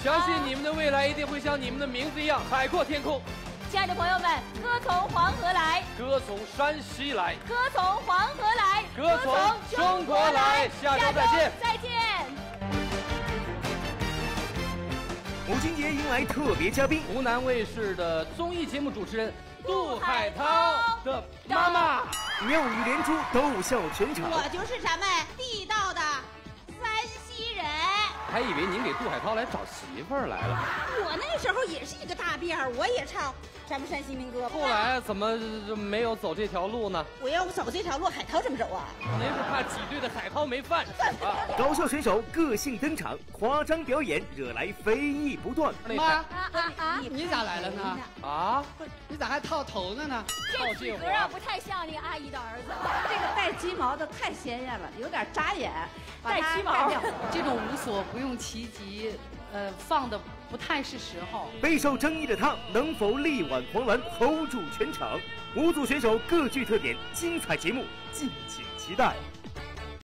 [SPEAKER 4] 相信你们的未来一定会像你们的名字一样海阔天空。
[SPEAKER 7] 亲爱的朋友们，歌从黄河来，
[SPEAKER 4] 歌从山西来，
[SPEAKER 7] 歌从黄河来，
[SPEAKER 4] 歌从中国来下周再见
[SPEAKER 7] 再见。
[SPEAKER 1] 母亲节迎来特别嘉宾，
[SPEAKER 4] 湖南卫视的综艺节目主持人杜海涛的妈妈。
[SPEAKER 1] 妙语连珠，逗笑全场。
[SPEAKER 23] 我就是咱们地道的。
[SPEAKER 4] 还以为您给杜海涛来找媳妇儿来了，
[SPEAKER 23] 我那时候也是一个大辫儿，我也唱咱们山西民歌。
[SPEAKER 4] 后来怎么没有走这条路呢？
[SPEAKER 23] 我要不走这条路，海涛怎么走啊？
[SPEAKER 4] 您是怕挤兑的海涛没饭吃啊？<laughs>
[SPEAKER 1] 搞笑选手个性登场，夸张表演惹来非议不断。
[SPEAKER 24] 妈
[SPEAKER 7] 啊啊！
[SPEAKER 24] 你咋来了呢？
[SPEAKER 4] 啊？
[SPEAKER 24] 你咋还套头呢呢？
[SPEAKER 7] 这体格啊，不太像那个阿姨的儿子。
[SPEAKER 23] 这个带鸡毛的太鲜艳了，有点扎眼，把
[SPEAKER 5] 带鸡毛 <laughs> 这种无所不用其极，呃，放的不太是时候。
[SPEAKER 1] 备受争议的他能否力挽狂澜，hold 住全场？五组选手各具特点，精彩节目敬请期待。